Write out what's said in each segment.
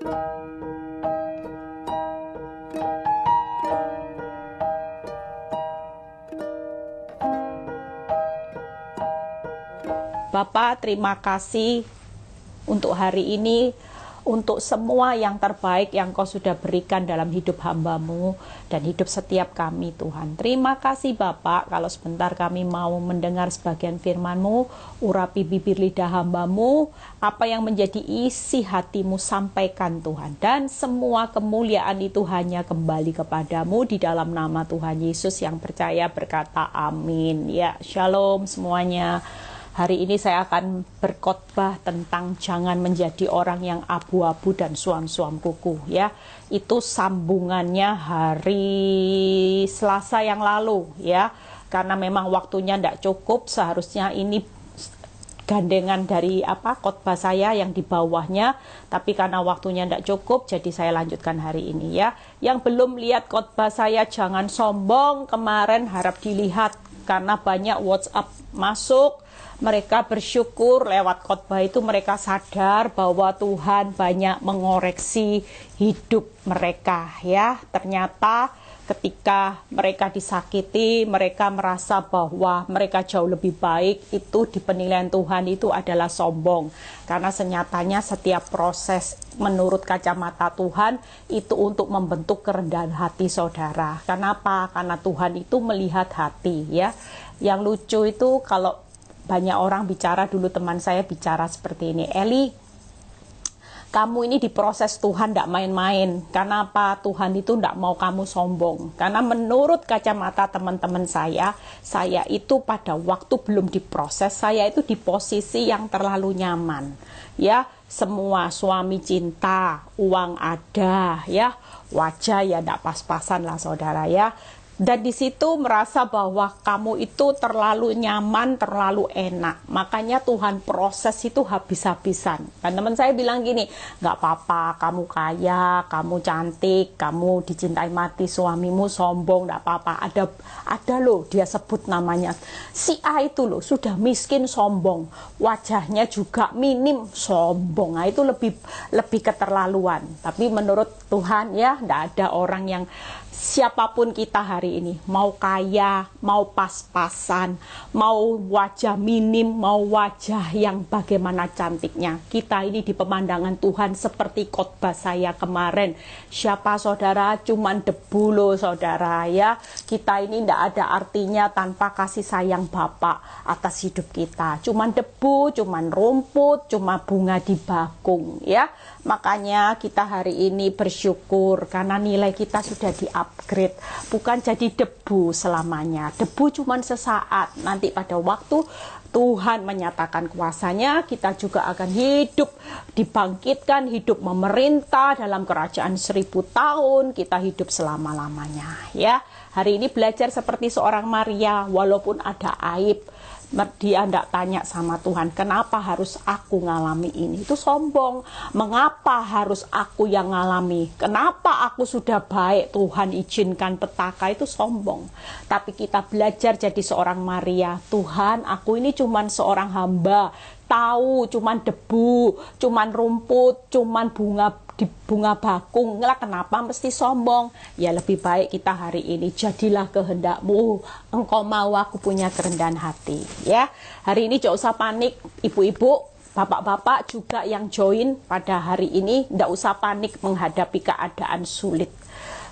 Bapak, terima kasih untuk hari ini, untuk semua yang terbaik yang kau sudah berikan dalam hidup hambamu dan hidup setiap kami Tuhan. Terima kasih Bapak, kalau sebentar kami mau mendengar sebagian firmanmu, urapi bibir lidah hambamu, apa yang menjadi isi hatimu sampaikan Tuhan. Dan semua kemuliaan itu hanya kembali kepadamu di dalam nama Tuhan Yesus yang percaya berkata amin. Ya, shalom semuanya. Hari ini saya akan berkhotbah tentang jangan menjadi orang yang abu-abu dan suam-suam kuku ya. Itu sambungannya hari Selasa yang lalu ya. Karena memang waktunya tidak cukup, seharusnya ini gandengan dari apa khotbah saya yang di bawahnya tapi karena waktunya tidak cukup jadi saya lanjutkan hari ini ya yang belum lihat khotbah saya jangan sombong kemarin harap dilihat karena banyak WhatsApp masuk mereka bersyukur lewat khotbah itu mereka sadar bahwa Tuhan banyak mengoreksi hidup mereka ya. Ternyata ketika mereka disakiti, mereka merasa bahwa mereka jauh lebih baik, itu di penilaian Tuhan itu adalah sombong. Karena senyatanya setiap proses menurut kacamata Tuhan itu untuk membentuk kerendahan hati saudara. Kenapa? Karena Tuhan itu melihat hati ya. Yang lucu itu kalau banyak orang bicara dulu teman saya bicara seperti ini Eli kamu ini diproses Tuhan tidak main-main. Karena apa? Tuhan itu tidak mau kamu sombong. Karena menurut kacamata teman-teman saya saya itu pada waktu belum diproses saya itu di posisi yang terlalu nyaman. Ya semua suami cinta uang ada ya. Wajah ya tidak pas-pasan lah saudara ya dan di situ merasa bahwa kamu itu terlalu nyaman, terlalu enak. Makanya Tuhan proses itu habis-habisan. Dan teman saya bilang gini, nggak apa-apa, kamu kaya, kamu cantik, kamu dicintai mati suamimu sombong, nggak apa-apa. Ada ada loh dia sebut namanya si A itu loh sudah miskin sombong, wajahnya juga minim sombong. Nah itu lebih lebih keterlaluan. Tapi menurut Tuhan ya, nggak ada orang yang siapa pun kita hari ini, mau kaya, mau pas-pasan, mau wajah minim, mau wajah yang bagaimana cantiknya. Kita ini di pemandangan Tuhan seperti khotbah saya kemarin. Siapa saudara? Cuman debu loh saudara ya. Kita ini tidak ada artinya tanpa kasih sayang Bapak atas hidup kita. Cuman debu, cuman rumput, cuma bunga di bakung ya. Makanya kita hari ini bersyukur karena nilai kita sudah di-upgrade. Bukan jadi debu selamanya. Debu cuma sesaat. Nanti pada waktu Tuhan menyatakan kuasanya, kita juga akan hidup, dibangkitkan, hidup memerintah dalam kerajaan seribu tahun, kita hidup selama-lamanya. Ya, hari ini belajar seperti seorang Maria, walaupun ada aib, dia tidak tanya sama Tuhan, kenapa harus aku ngalami ini? Itu sombong. Mengapa harus aku yang ngalami? Kenapa aku sudah baik Tuhan izinkan petaka itu sombong. Tapi kita belajar jadi seorang Maria. Tuhan, aku ini cuman seorang hamba. Tahu cuman debu, cuman rumput, cuman bunga di bunga bakung lah kenapa mesti sombong? Ya lebih baik kita hari ini jadilah kehendakmu. Engkau mau aku punya kerendahan hati ya. Hari ini jangan usah panik ibu-ibu bapak-bapak juga yang join pada hari ini tidak usah panik menghadapi keadaan sulit.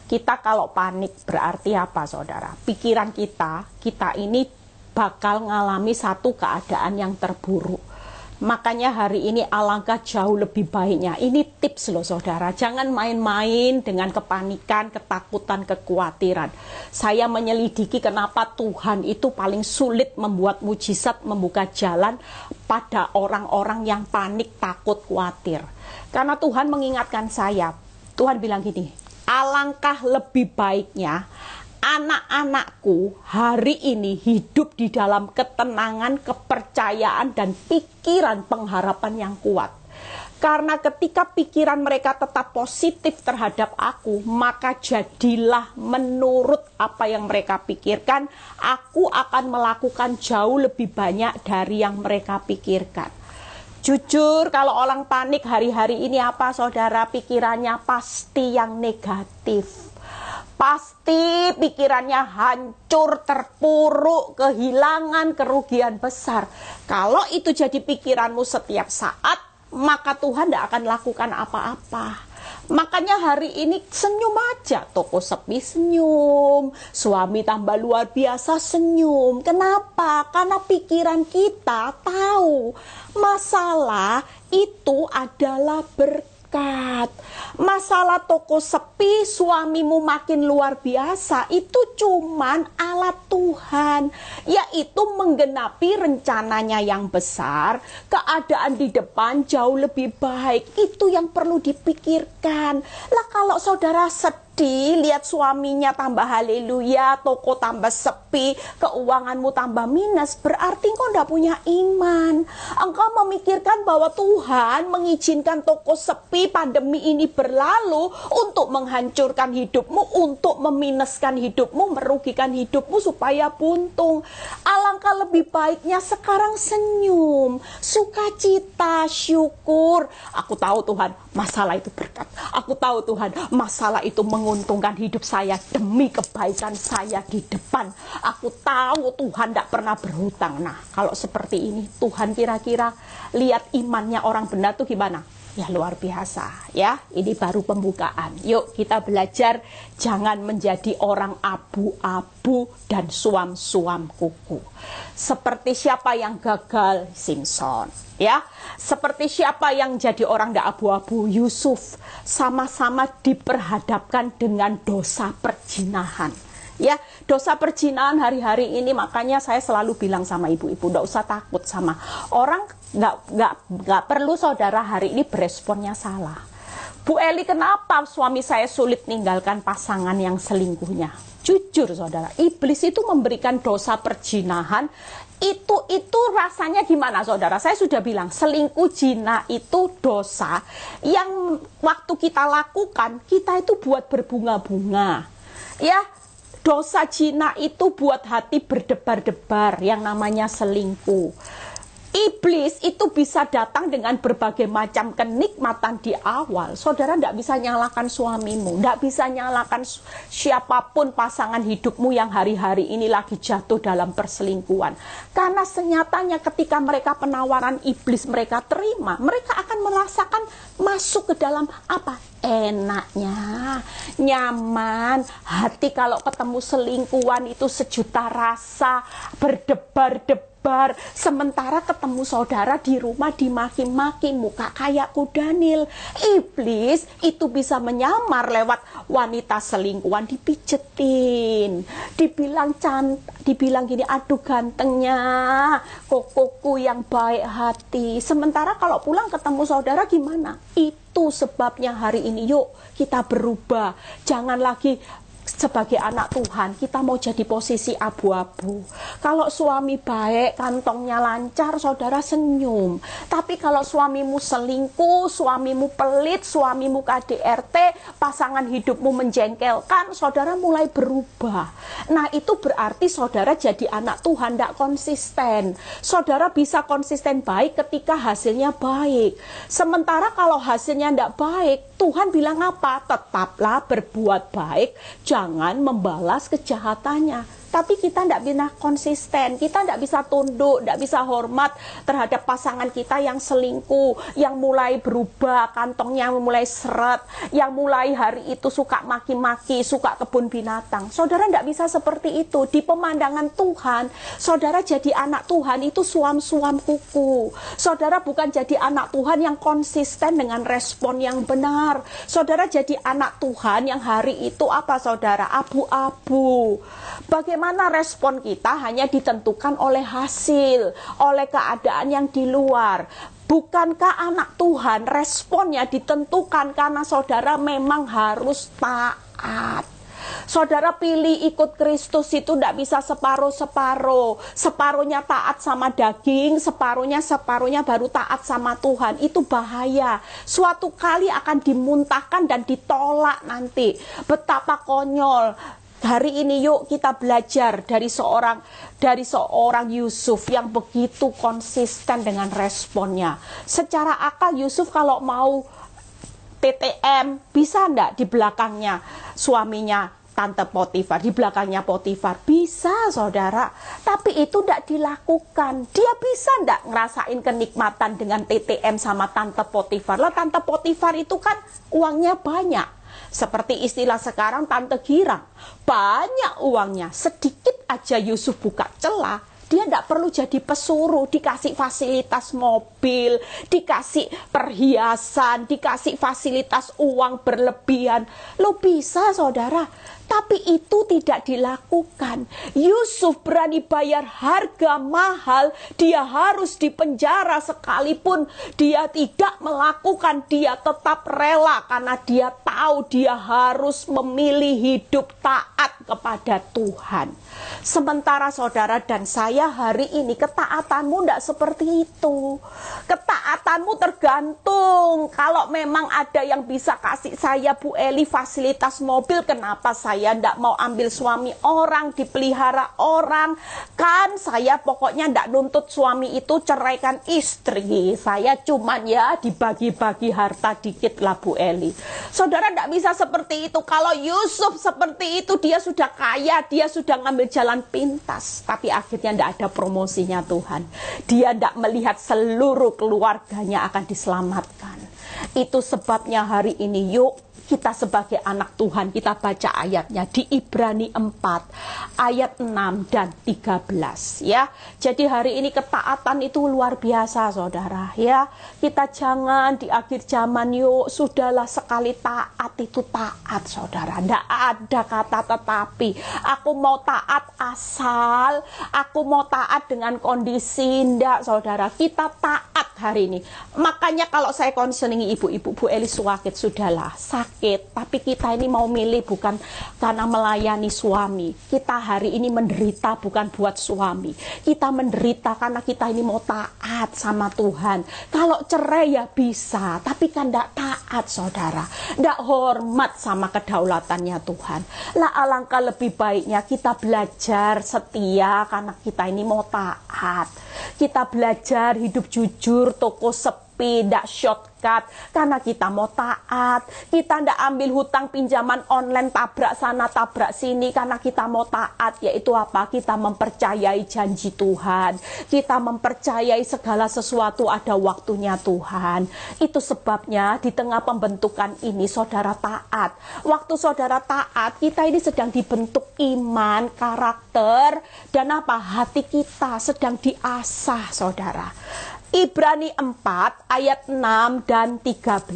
Kita kalau panik berarti apa saudara? Pikiran kita kita ini bakal ngalami satu keadaan yang terburuk Makanya hari ini alangkah jauh lebih baiknya. Ini tips loh saudara. Jangan main-main dengan kepanikan, ketakutan, kekhawatiran. Saya menyelidiki kenapa Tuhan itu paling sulit membuat mujizat, membuka jalan pada orang-orang yang panik, takut, khawatir. Karena Tuhan mengingatkan saya. Tuhan bilang gini, alangkah lebih baiknya anak-anakku hari ini hidup di dalam ketenangan, kepercayaan, dan pikiran pengharapan yang kuat. Karena ketika pikiran mereka tetap positif terhadap aku, maka jadilah menurut apa yang mereka pikirkan, aku akan melakukan jauh lebih banyak dari yang mereka pikirkan. Jujur kalau orang panik hari-hari ini apa saudara pikirannya pasti yang negatif. Pasti pikirannya hancur, terpuruk, kehilangan, kerugian besar. Kalau itu jadi pikiranmu setiap saat, maka Tuhan tidak akan lakukan apa-apa. Makanya hari ini senyum aja, toko sepi senyum, suami tambah luar biasa senyum. Kenapa? Karena pikiran kita tahu masalah itu adalah berkat. Masalah toko sepi, suamimu makin luar biasa, itu cuman alat Tuhan, yaitu menggenapi rencananya yang besar, keadaan di depan jauh lebih baik. Itu yang perlu dipikirkan. Lah kalau saudara sedih, sedih lihat suaminya tambah haleluya, toko tambah sepi, keuanganmu tambah minus, berarti engkau tidak punya iman. Engkau memikirkan bahwa Tuhan mengizinkan toko sepi pandemi ini berlalu untuk menghancurkan hidupmu, untuk meminuskan hidupmu, merugikan hidupmu supaya buntung. Alangkah lebih baiknya sekarang senyum, sukacita, syukur. Aku tahu Tuhan, masalah itu berkat. Aku tahu Tuhan, masalah itu meng menguntungkan hidup saya demi kebaikan saya di depan. Aku tahu Tuhan tidak pernah berhutang. Nah, kalau seperti ini, Tuhan kira-kira lihat imannya orang benar tuh gimana? Ya luar biasa ya. Ini baru pembukaan. Yuk kita belajar jangan menjadi orang abu-abu dan suam-suam kuku. Seperti siapa yang gagal Simpson ya. Seperti siapa yang jadi orang tidak abu-abu Yusuf sama-sama diperhadapkan dengan dosa perjinahan ya dosa perjinahan hari-hari ini makanya saya selalu bilang sama ibu-ibu tidak usah takut sama orang nggak nggak nggak perlu saudara hari ini beresponnya salah. Bu Eli kenapa suami saya sulit meninggalkan pasangan yang selingkuhnya? Jujur saudara iblis itu memberikan dosa perjinahan. Itu itu rasanya gimana saudara? Saya sudah bilang selingkuh jina itu dosa yang waktu kita lakukan kita itu buat berbunga-bunga. Ya dosa Cina itu buat hati berdebar-debar yang namanya selingkuh. Iblis itu bisa datang dengan berbagai macam kenikmatan di awal. Saudara tidak bisa nyalakan suamimu, tidak bisa nyalakan siapa pun pasangan hidupmu yang hari-hari ini lagi jatuh dalam perselingkuhan. Karena senyatanya ketika mereka penawaran iblis mereka terima, mereka akan merasakan masuk ke dalam apa? Enaknya, nyaman. Hati kalau ketemu selingkuhan itu sejuta rasa, berdebar-debar. Sementara ketemu saudara di rumah dimaki-maki, muka kayak kudanil. Iblis itu bisa menyamar lewat wanita selingkuhan dipijetin. Dibilang cantik, dibilang gini, aduh gantengnya, kokoku yang baik hati. Sementara kalau pulang ketemu saudara gimana? Itu itu sebabnya hari ini yuk kita berubah. Jangan lagi sebagai anak Tuhan kita mau jadi posisi abu-abu. Kalau suami baik, kantongnya lancar, saudara senyum. Tapi kalau suamimu selingkuh, suamimu pelit, suamimu KDRT, pasangan hidupmu menjengkelkan, saudara mulai berubah. Nah itu berarti saudara jadi anak Tuhan tidak konsisten. Saudara bisa konsisten baik ketika hasilnya baik. Sementara kalau hasilnya tidak baik, Tuhan bilang apa? Tetaplah berbuat baik, membalas kejahatannya tapi kita tidak bisa konsisten, kita tidak bisa tunduk, tidak bisa hormat terhadap pasangan kita yang selingkuh, yang mulai berubah, kantongnya mulai seret, yang mulai hari itu suka maki-maki, suka kebun binatang. Saudara tidak bisa seperti itu. Di pemandangan Tuhan, saudara jadi anak Tuhan itu suam-suam kuku. Saudara bukan jadi anak Tuhan yang konsisten dengan respon yang benar. Saudara jadi anak Tuhan yang hari itu apa saudara? Abu-abu. Bagaimana bagaimana respon kita hanya ditentukan oleh hasil, oleh keadaan yang di luar. Bukankah anak Tuhan responnya ditentukan karena saudara memang harus taat? Saudara pilih ikut Kristus itu tidak bisa separuh-separuh. Separuhnya taat sama daging, separuhnya separuhnya baru taat sama Tuhan. Itu bahaya. Suatu kali akan dimuntahkan dan ditolak nanti. Betapa konyol Hari ini yuk kita belajar dari seorang dari seorang Yusuf yang begitu konsisten dengan responnya. Secara akal Yusuf kalau mau TTM bisa ndak di belakangnya suaminya Tante Potifar, di belakangnya Potifar. Bisa, saudara. Tapi itu tidak dilakukan. Dia bisa tidak ngerasain kenikmatan dengan TTM sama Tante Potifar. Lah Tante Potifar itu kan uangnya banyak. Seperti istilah sekarang Tante Girang. Banyak uangnya. Sedikit aja Yusuf buka celah dia tidak perlu jadi pesuruh, dikasih fasilitas mobil, dikasih perhiasan, dikasih fasilitas uang berlebihan. Lo bisa saudara, tapi itu tidak dilakukan. Yusuf berani bayar harga mahal, dia harus dipenjara sekalipun dia tidak melakukan, dia tetap rela karena dia tahu dia harus memilih hidup taat kepada Tuhan. Sementara saudara dan saya hari ini ketaatanmu tidak seperti itu. Ketaatanmu tergantung. Kalau memang ada yang bisa kasih saya Bu Eli fasilitas mobil, kenapa saya saya tidak mau ambil suami orang, dipelihara orang. Kan saya pokoknya tidak nuntut suami itu ceraikan istri. Saya cuman ya dibagi-bagi harta dikit lah Bu Eli. Saudara tidak bisa seperti itu. Kalau Yusuf seperti itu dia sudah kaya, dia sudah ngambil jalan pintas. Tapi akhirnya tidak ada promosinya Tuhan. Dia tidak melihat seluruh keluarganya akan diselamatkan. Itu sebabnya hari ini yuk kita sebagai anak Tuhan kita baca ayatnya di Ibrani 4 ayat 6 dan 13 ya. Jadi hari ini ketaatan itu luar biasa Saudara ya. Kita jangan di akhir zaman yuk sudahlah sekali taat itu taat Saudara. Tidak ada kata tetapi. Aku mau taat asal aku mau taat dengan kondisi ndak Saudara. Kita taat hari ini. Makanya kalau saya ibu-ibu Bu Elis Wakit sudahlah sakit sakit, tapi kita ini mau milih bukan karena melayani suami. Kita hari ini menderita bukan buat suami. Kita menderita karena kita ini mau taat sama Tuhan. Kalau cerai ya bisa, tapi kan tidak taat saudara. Tidak hormat sama kedaulatannya Tuhan. Lah alangkah lebih baiknya kita belajar setia karena kita ini mau taat. Kita belajar hidup jujur, toko sepi tidak shortcut, karena kita mau taat. Kita tidak ambil hutang pinjaman online tabrak sana tabrak sini karena kita mau taat, yaitu apa? Kita mempercayai janji Tuhan. Kita mempercayai segala sesuatu ada waktunya Tuhan. Itu sebabnya di tengah pembentukan ini saudara taat. Waktu saudara taat, kita ini sedang dibentuk iman, karakter, dan apa? Hati kita sedang diasah saudara. Ibrani 4 ayat 6 dan 13.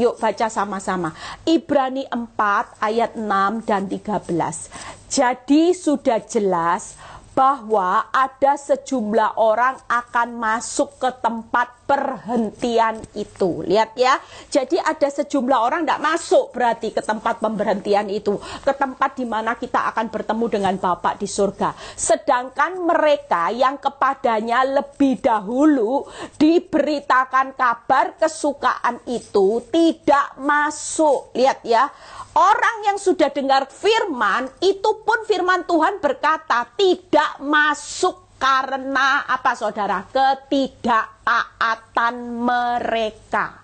Yuk baca sama-sama. Ibrani 4 ayat 6 dan 13. Jadi sudah jelas bahwa ada sejumlah orang akan masuk ke tempat perhentian itu. Lihat ya. Jadi ada sejumlah orang tidak masuk berarti ke tempat pemberhentian itu, ke tempat di mana kita akan bertemu dengan Bapak di surga. Sedangkan mereka yang kepadanya lebih dahulu diberitakan kabar kesukaan itu tidak masuk. Lihat ya. Orang yang sudah dengar firman, itu pun firman Tuhan berkata tidak masuk karena apa saudara? Ketidaktaatan mereka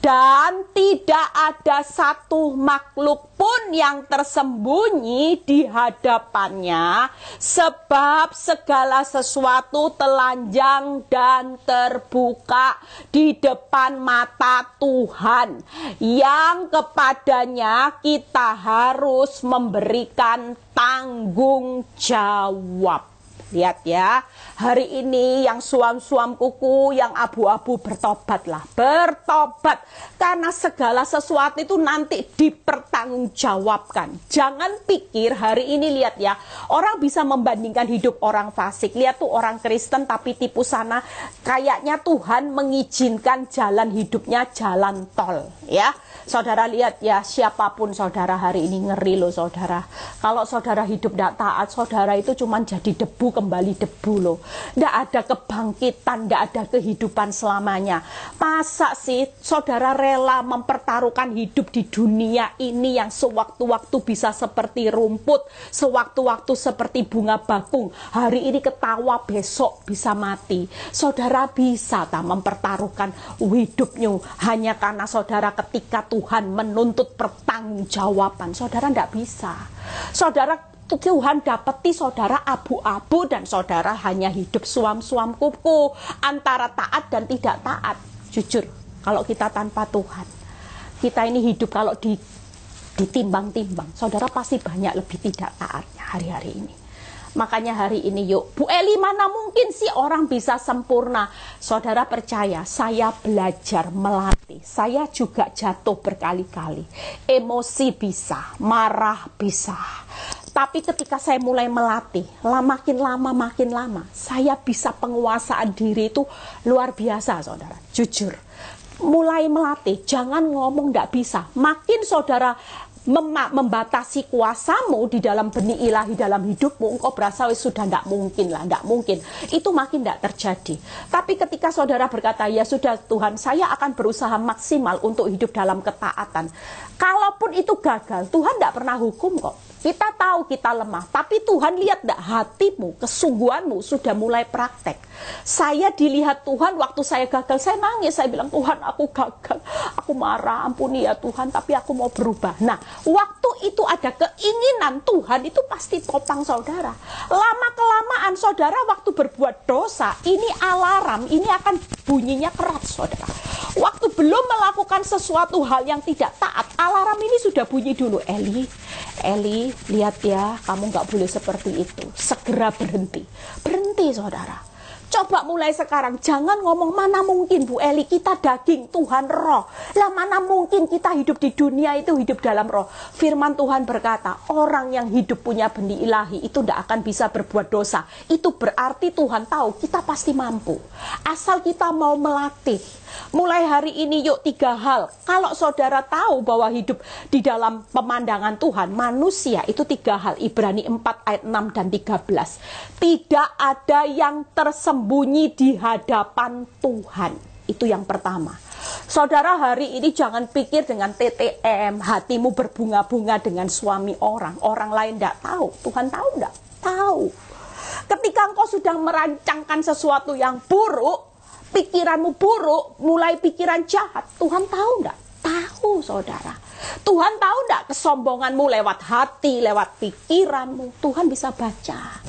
dan tidak ada satu makhluk pun yang tersembunyi di hadapannya, sebab segala sesuatu telanjang dan terbuka di depan mata Tuhan, yang kepadanya kita harus memberikan tanggung jawab. Lihat ya, hari ini yang suam-suam kuku, yang abu-abu bertobatlah, bertobat. Karena segala sesuatu itu nanti dipertanggungjawabkan. Jangan pikir hari ini lihat ya, orang bisa membandingkan hidup orang fasik. Lihat tuh orang Kristen tapi tipu sana, kayaknya Tuhan mengizinkan jalan hidupnya jalan tol, ya. Saudara lihat ya, siapa pun saudara hari ini ngeri loh saudara. Kalau saudara hidup tidak taat, saudara itu cuma jadi debu kembali debu loh. Tidak ada kebangkitan, tidak ada kehidupan selamanya. Masa sih saudara rela mempertaruhkan hidup di dunia ini yang sewaktu-waktu bisa seperti rumput, sewaktu-waktu seperti bunga bakung. Hari ini ketawa, besok bisa mati. Saudara bisa tak mempertaruhkan hidupnya hanya karena saudara ketika Tuhan menuntut pertanggungjawaban. Saudara tidak bisa. Saudara Tuhan dapati saudara abu-abu dan saudara hanya hidup suam-suam kuku antara taat dan tidak taat. Jujur, kalau kita tanpa Tuhan, kita ini hidup kalau di, ditimbang-timbang, saudara pasti banyak lebih tidak taatnya hari-hari ini. Makanya hari ini yuk, Bu Eli mana mungkin sih orang bisa sempurna? Saudara percaya, saya belajar melatih. Saya juga jatuh berkali-kali. Emosi bisa, marah bisa. Tapi ketika saya mulai melatih, makin lama makin lama, saya bisa penguasaan diri itu luar biasa, saudara. Jujur, mulai melatih, jangan ngomong tidak bisa. Makin saudara mem membatasi kuasamu di dalam benih ilahi dalam hidupmu, engkau berasa sudah tidak mungkin lah, tidak mungkin. Itu makin tidak terjadi. Tapi ketika saudara berkata, ya sudah Tuhan, saya akan berusaha maksimal untuk hidup dalam ketaatan. Kalaupun itu gagal, Tuhan tidak pernah hukum kok. Kita tahu kita lemah, tapi Tuhan lihat tidak hatimu, kesungguhanmu sudah mulai praktek. Saya dilihat Tuhan waktu saya gagal, saya nangis, saya bilang Tuhan aku gagal, aku marah, ampuni ya Tuhan, tapi aku mau berubah. Nah, waktu itu ada keinginan Tuhan itu pasti topang saudara. Lama kelamaan saudara waktu berbuat dosa, ini alarm, ini akan bunyinya keras saudara. Waktu belum melakukan sesuatu hal yang tidak taat, alarm ini sudah bunyi dulu, Eli, Eli, lihat ya, kamu nggak boleh seperti itu. Segera berhenti. Berhenti, saudara. Coba mulai sekarang, jangan ngomong mana mungkin Bu Eli kita daging, Tuhan roh. Lah mana mungkin kita hidup di dunia itu hidup dalam roh. Firman Tuhan berkata, orang yang hidup punya benih ilahi itu tidak akan bisa berbuat dosa. Itu berarti Tuhan tahu kita pasti mampu. Asal kita mau melatih. Mulai hari ini yuk tiga hal. Kalau saudara tahu bahwa hidup di dalam pemandangan Tuhan, manusia itu tiga hal. Ibrani 4 ayat 6 dan 13. Tidak ada yang tersembunyi sembunyi di hadapan Tuhan. Itu yang pertama. Saudara hari ini jangan pikir dengan TTM, hatimu berbunga-bunga dengan suami orang. Orang lain tidak tahu. Tuhan tahu tidak? Tahu. Ketika engkau sudah merancangkan sesuatu yang buruk, pikiranmu buruk, mulai pikiran jahat, Tuhan tahu tidak? Tahu saudara. Tuhan tahu tidak kesombonganmu lewat hati, lewat pikiranmu. Tuhan bisa baca.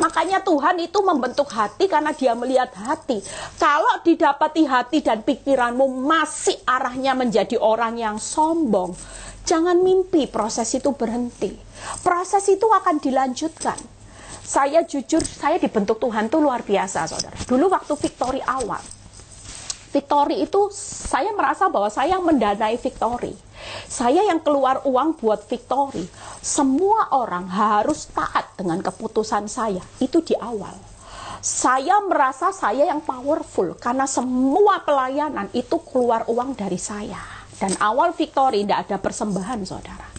Makanya Tuhan itu membentuk hati karena dia melihat hati. Kalau didapati hati dan pikiranmu masih arahnya menjadi orang yang sombong, jangan mimpi proses itu berhenti. Proses itu akan dilanjutkan. Saya jujur, saya dibentuk Tuhan itu luar biasa, saudara. Dulu waktu Victory awal, Victory itu saya merasa bahwa saya mendanai Victory. Saya yang keluar uang buat Victory. Semua orang harus taat dengan keputusan saya. Itu di awal. Saya merasa saya yang powerful karena semua pelayanan itu keluar uang dari saya. Dan awal Victory tidak ada persembahan saudara.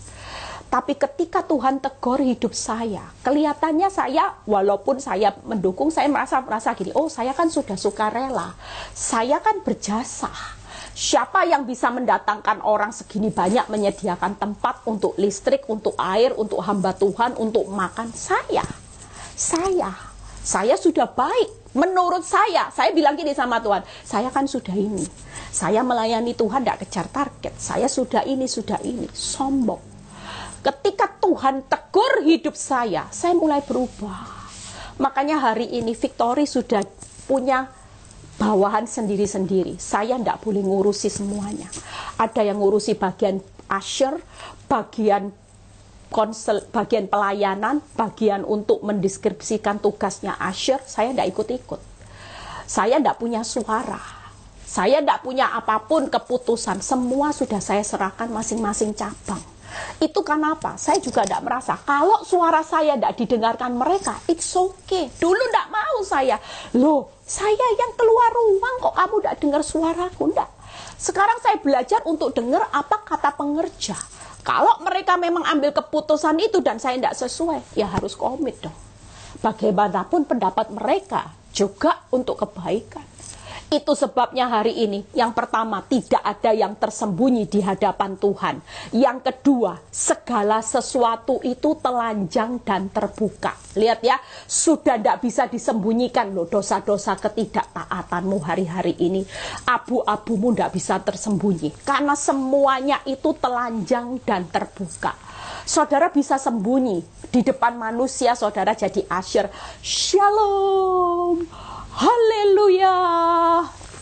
Tapi ketika Tuhan tegur hidup saya, kelihatannya saya walaupun saya mendukung, saya merasa merasa gini, oh saya kan sudah suka rela, saya kan berjasa. Siapa yang bisa mendatangkan orang segini banyak menyediakan tempat untuk listrik, untuk air, untuk hamba Tuhan, untuk makan? Saya. Saya. Saya sudah baik. Menurut saya, saya bilang gini sama Tuhan, saya kan sudah ini. Saya melayani Tuhan tidak kejar target. Saya sudah ini, sudah ini. Sombong Ketika Tuhan tegur hidup saya, saya mulai berubah. Makanya hari ini Victory sudah punya bawahan sendiri-sendiri. Saya tidak boleh ngurusi semuanya. Ada yang ngurusi bagian usher, bagian konsel, bagian pelayanan, bagian untuk mendeskripsikan tugasnya usher, saya tidak ikut-ikut. Saya tidak punya suara. Saya tidak punya apa pun keputusan. Semua sudah saya serahkan masing-masing cabang. Itu kenapa? Saya juga tidak merasa. Kalau suara saya tidak didengarkan mereka, it's okay. Dulu tidak mau saya. Loh, saya yang keluar ruang kok kamu tidak dengar suaraku? Tidak. Sekarang saya belajar untuk dengar apa kata pengerja. Kalau mereka memang ambil keputusan itu dan saya tidak sesuai, ya harus komit dong. bagaimanapun pendapat mereka juga untuk kebaikan. Itu sebabnya hari ini, yang pertama, tidak ada yang tersembunyi di hadapan Tuhan. Yang kedua, segala sesuatu itu telanjang dan terbuka. Lihat ya, sudah tidak bisa disembunyikan loh dosa-dosa ketidaktaatanmu hari-hari ini. Abu-abumu tidak bisa tersembunyi. Karena semuanya itu telanjang dan terbuka. Saudara bisa sembunyi di depan manusia, saudara jadi asyir. Shalom. Haleluya.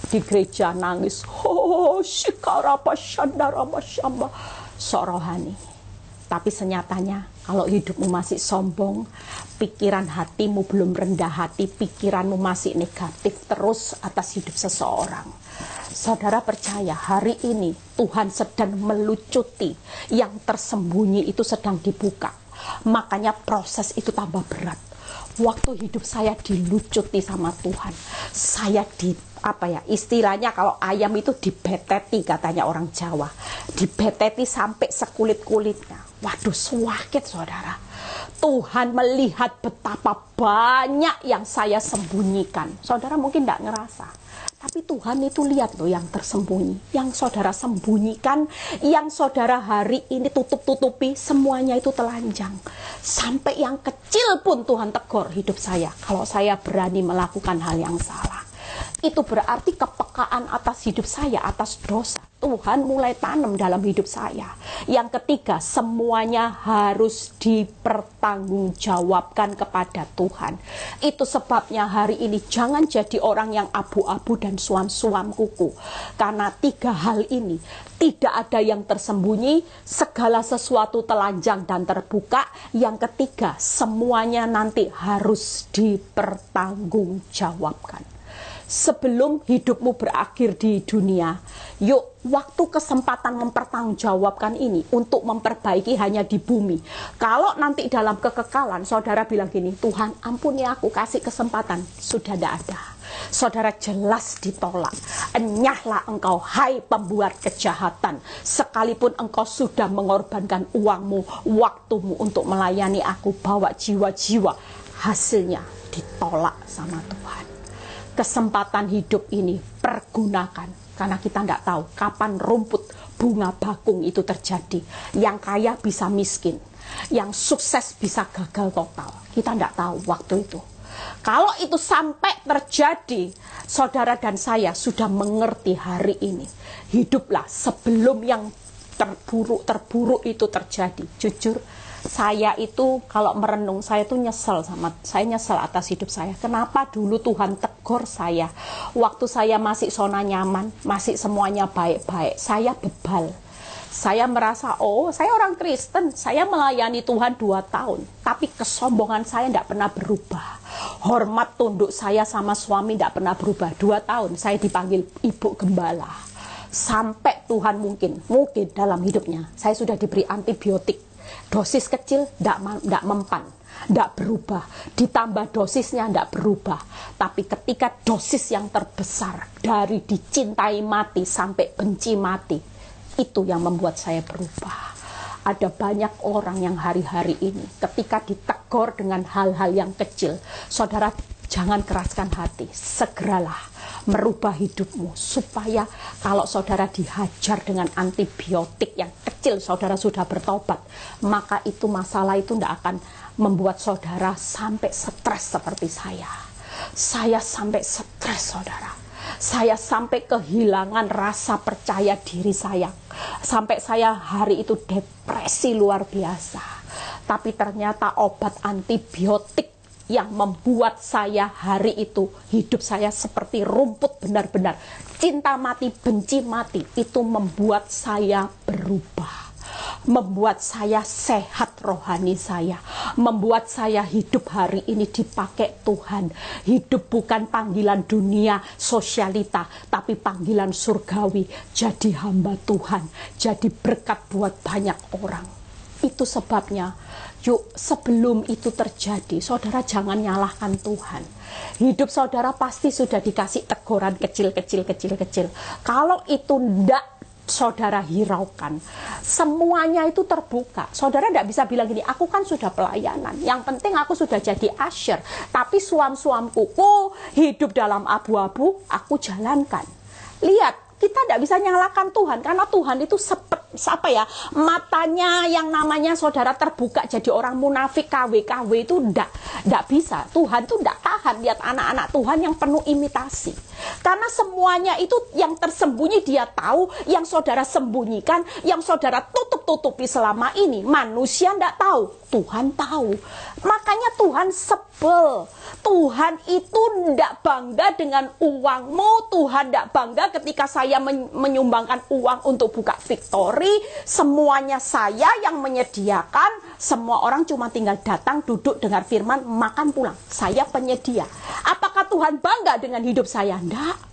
Di gereja nangis. Oh, shikarapa shandarama shamba. Sok rohani. Tapi senyatanya kalau hidupmu masih sombong, pikiran hatimu belum rendah hati, pikiranmu masih negatif terus atas hidup seseorang. Saudara percaya hari ini Tuhan sedang melucuti yang tersembunyi itu sedang dibuka. Makanya proses itu tambah berat waktu hidup saya dilucuti sama Tuhan. Saya di apa ya istilahnya kalau ayam itu dibeteti katanya orang Jawa. Dibeteti sampai sekulit kulitnya waduh sakit saudara. Tuhan melihat betapa banyak yang saya sembunyikan. Saudara mungkin tidak ngerasa tapi Tuhan itu lihat loh yang tersembunyi, yang saudara sembunyikan, yang saudara hari ini tutup-tutupi, semuanya itu telanjang. Sampai yang kecil pun Tuhan tegur hidup saya, kalau saya berani melakukan hal yang salah. Itu berarti kepekaan atas hidup saya, atas dosa. Tuhan mulai tanam dalam hidup saya. Yang ketiga, semuanya harus dipertanggungjawabkan kepada Tuhan. Itu sebabnya hari ini jangan jadi orang yang abu-abu dan suam-suam kuku. Karena tiga hal ini tidak ada yang tersembunyi, segala sesuatu telanjang dan terbuka. Yang ketiga, semuanya nanti harus dipertanggungjawabkan sebelum hidupmu berakhir di dunia. Yuk, waktu kesempatan mempertanggungjawabkan ini untuk memperbaiki hanya di bumi. Kalau nanti dalam kekekalan, saudara bilang gini, Tuhan ampuni aku, kasih kesempatan. Sudah tidak ada. Saudara jelas ditolak. Enyahlah engkau, hai pembuat kejahatan. Sekalipun engkau sudah mengorbankan uangmu, waktumu untuk melayani aku, bawa jiwa-jiwa. Hasilnya ditolak sama Tuhan kesempatan hidup ini pergunakan. Karena kita tidak tahu kapan rumput bunga bakung itu terjadi. Yang kaya bisa miskin. Yang sukses bisa gagal total. Kita tidak tahu waktu itu. Kalau itu sampai terjadi saudara dan saya sudah mengerti hari ini. Hiduplah sebelum yang terburuk terburuk itu terjadi. Jujur saya itu kalau merenung saya tuh nyesel sama saya nyesel atas hidup saya. Kenapa dulu Tuhan tegur saya waktu saya masih zona nyaman, masih semuanya baik-baik. Saya bebal. Saya merasa, oh saya orang Kristen, saya melayani Tuhan dua tahun. Tapi kesombongan saya tidak pernah berubah. Hormat tunduk saya sama suami tidak pernah berubah. Dua tahun saya dipanggil ibu gembala. Sampai Tuhan mungkin, mungkin dalam hidupnya, saya sudah diberi antibiotik dosis kecil tidak mempan, tidak berubah. Ditambah dosisnya tidak berubah. Tapi ketika dosis yang terbesar dari dicintai mati sampai benci mati, itu yang membuat saya berubah. Ada banyak orang yang hari-hari ini ketika ditegur dengan hal-hal yang kecil, saudara jangan keraskan hati, segeralah merubah hidupmu supaya kalau saudara dihajar dengan antibiotik yang kecil saudara sudah bertobat maka itu masalah itu tidak akan membuat saudara sampai stres seperti saya. Saya sampai stres saudara. Saya sampai kehilangan rasa percaya diri saya. Sampai saya hari itu depresi luar biasa. Tapi ternyata obat antibiotik yang membuat saya hari itu hidup saya seperti rumput benar-benar. Cinta mati benci mati itu membuat saya berubah. Membuat saya sehat rohani saya. Membuat saya hidup hari ini dipakai Tuhan. Hidup bukan panggilan dunia sosialita tapi panggilan surgawi. Jadi hamba Tuhan jadi berkat buat banyak orang. Itu sebabnya Yuk, sebelum itu terjadi, saudara jangan nyalahkan Tuhan. Hidup saudara pasti sudah dikasih teguran kecil-kecil, kecil-kecil. Kalau itu ndak saudara hiraukan. Semuanya itu terbuka. Saudara tidak bisa bilang gini, aku kan sudah pelayanan. Yang penting aku sudah jadi asher. Tapi suam-suamku hidup dalam abu-abu, aku jalankan. Lihat, kita tidak bisa nyalakan Tuhan karena Tuhan itu sepet, apa ya matanya yang namanya saudara terbuka jadi orang munafik KW KW itu tidak tidak bisa. Tuhan tuh tidak tahan lihat anak-anak Tuhan yang penuh imitasi. Karena semuanya itu yang tersembunyi dia tahu yang saudara sembunyikan yang saudara tutup-tutupi selama ini manusia tidak tahu Tuhan tahu makanya Tuhan sebel Tuhan itu tidak bangga dengan uangmu Tuhan tidak bangga ketika saya menyumbangkan uang untuk buka victory, semuanya saya yang menyediakan, semua orang cuma tinggal datang, duduk, dengar firman, makan pulang. Saya penyedia. Apakah Tuhan bangga dengan hidup saya? Tidak.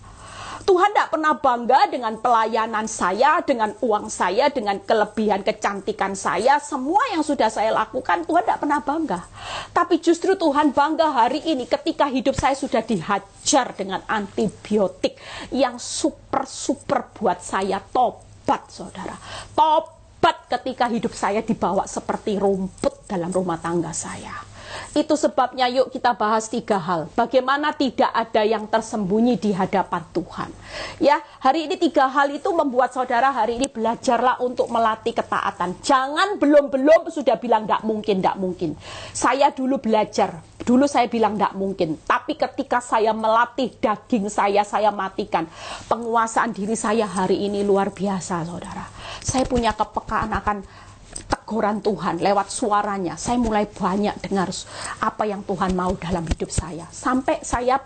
Tuhan tidak pernah bangga dengan pelayanan saya, dengan uang saya, dengan kelebihan kecantikan saya. Semua yang sudah saya lakukan, Tuhan tidak pernah bangga. Tapi justru Tuhan bangga hari ini ketika hidup saya sudah dihajar dengan antibiotik yang super-super buat saya tobat, saudara. Tobat ketika hidup saya dibawa seperti rumput dalam rumah tangga saya. Itu sebabnya yuk kita bahas tiga hal. Bagaimana tidak ada yang tersembunyi di hadapan Tuhan. Ya, hari ini tiga hal itu membuat saudara hari ini belajarlah untuk melatih ketaatan. Jangan belum-belum sudah bilang tidak mungkin, tidak mungkin. Saya dulu belajar, dulu saya bilang tidak mungkin. Tapi ketika saya melatih daging saya, saya matikan. Penguasaan diri saya hari ini luar biasa, saudara. Saya punya kepekaan akan teguran Tuhan lewat suaranya. Saya mulai banyak dengar apa yang Tuhan mau dalam hidup saya. Sampai saya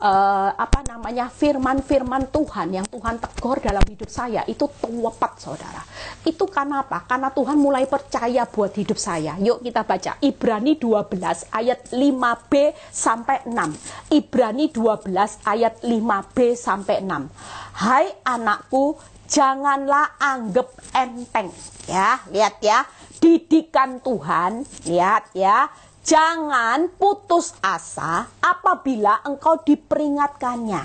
uh, apa namanya firman-firman Tuhan yang Tuhan tegur dalam hidup saya itu tepat saudara. Itu karena apa? Karena Tuhan mulai percaya buat hidup saya. Yuk kita baca Ibrani 12 ayat 5b sampai 6. Ibrani 12 ayat 5b sampai 6. Hai anakku, janganlah anggap enteng ya. Lihat ya didikan Tuhan, lihat ya, jangan putus asa apabila engkau diperingatkannya.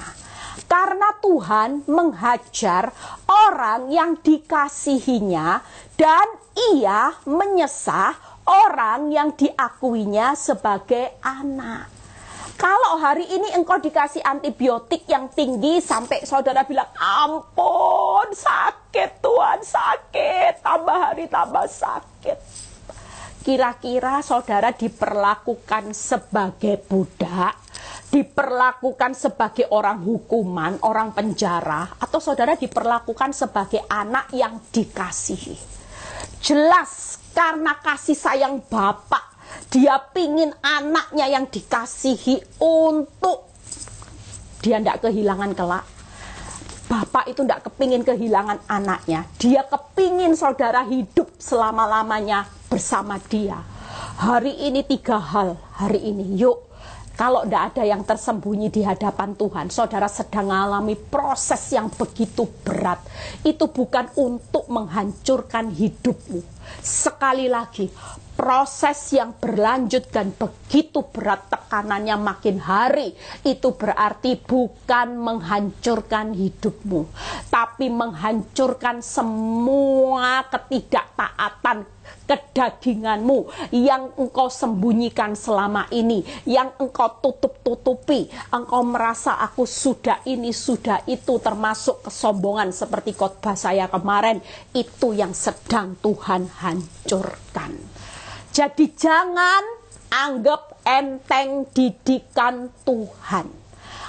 Karena Tuhan menghajar orang yang dikasihinya dan ia menyesah orang yang diakuinya sebagai anak. Kalau hari ini engkau dikasih antibiotik yang tinggi sampai saudara bilang, ampun sakit Tuhan sakit, tambah hari tambah sakit. Kira-kira saudara diperlakukan sebagai budak, diperlakukan sebagai orang hukuman, orang penjara, atau saudara diperlakukan sebagai anak yang dikasihi. Jelas karena kasih sayang Bapak dia pingin anaknya yang dikasihi untuk dia tidak kehilangan kelak. Bapak itu tidak kepingin kehilangan anaknya. Dia kepingin saudara hidup selama-lamanya bersama dia. Hari ini tiga hal. Hari ini yuk kalau tidak ada yang tersembunyi di hadapan Tuhan, saudara sedang mengalami proses yang begitu berat. Itu bukan untuk menghancurkan hidupmu. Sekali lagi, proses yang berlanjut dan begitu berat tekanannya makin hari itu berarti bukan menghancurkan hidupmu tapi menghancurkan semua ketidaktaatan kedaginganmu yang engkau sembunyikan selama ini, yang engkau tutup-tutupi. Engkau merasa aku sudah ini, sudah itu, termasuk kesombongan seperti khotbah saya kemarin. Itu yang sedang Tuhan hancurkan. Jadi jangan anggap enteng didikan Tuhan.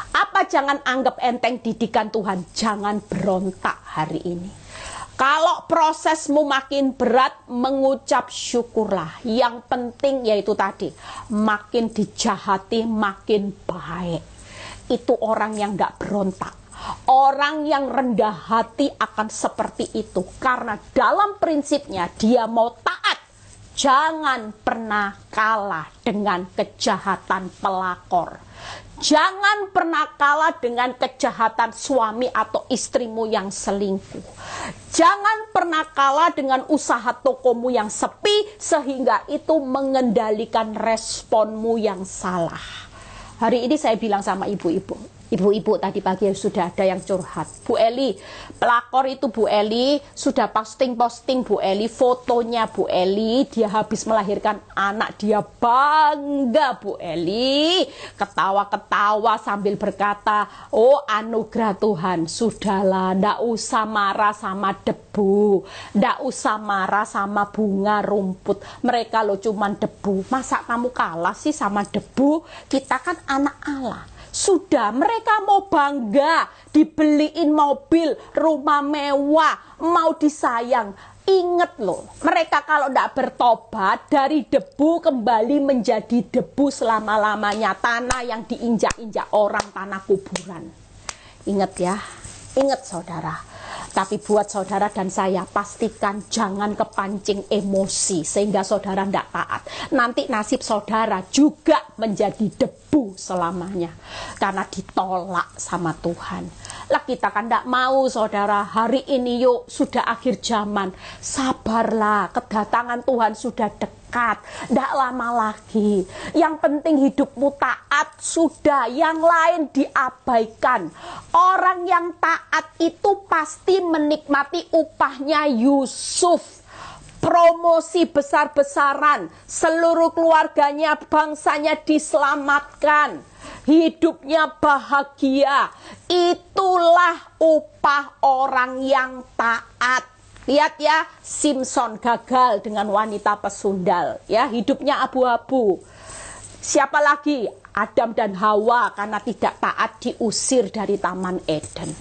Apa jangan anggap enteng didikan Tuhan? Jangan berontak hari ini. Kalau prosesmu makin berat, mengucap syukurlah. Yang penting yaitu tadi, makin dijahati, makin baik. Itu orang yang gak berontak. Orang yang rendah hati akan seperti itu. Karena dalam prinsipnya dia mau taat Jangan pernah kalah dengan kejahatan pelakor. Jangan pernah kalah dengan kejahatan suami atau istrimu yang selingkuh. Jangan pernah kalah dengan usaha tokomu yang sepi sehingga itu mengendalikan responmu yang salah. Hari ini saya bilang sama ibu-ibu, Ibu-ibu tadi pagi sudah ada yang curhat. Bu Eli, pelakor itu Bu Eli sudah posting-posting Bu Eli fotonya Bu Eli. Dia habis melahirkan anak dia bangga Bu Eli. Ketawa-ketawa sambil berkata, oh anugerah Tuhan. Sudahlah, ndak usah marah sama debu. Ndak usah marah sama bunga rumput. Mereka lo cuman debu. Masa kamu kalah sih sama debu? Kita kan anak Allah sudah mereka mau bangga, dibeliin mobil, rumah mewah, mau disayang. Ingat loh, mereka kalau tidak bertobat dari debu kembali menjadi debu selama-lamanya. Tanah yang diinjak-injak orang, tanah kuburan. Ingat ya, ingat saudara. Tapi buat saudara dan saya pastikan jangan kepancing emosi sehingga saudara tidak taat. Nanti nasib saudara juga menjadi debu selamanya karena ditolak sama Tuhan. Lah kita kan tidak mau saudara hari ini yuk sudah akhir zaman. Sabarlah kedatangan Tuhan sudah dekat tidak lama lagi. Yang penting hidupmu taat sudah, yang lain diabaikan. Orang yang taat itu pasti menikmati upahnya Yusuf promosi besar-besaran, seluruh keluarganya, bangsanya diselamatkan, hidupnya bahagia. Itulah upah orang yang taat. Lihat ya, Simpson gagal dengan wanita pesundal, ya hidupnya abu-abu. Siapa lagi? Adam dan Hawa karena tidak taat diusir dari Taman Eden.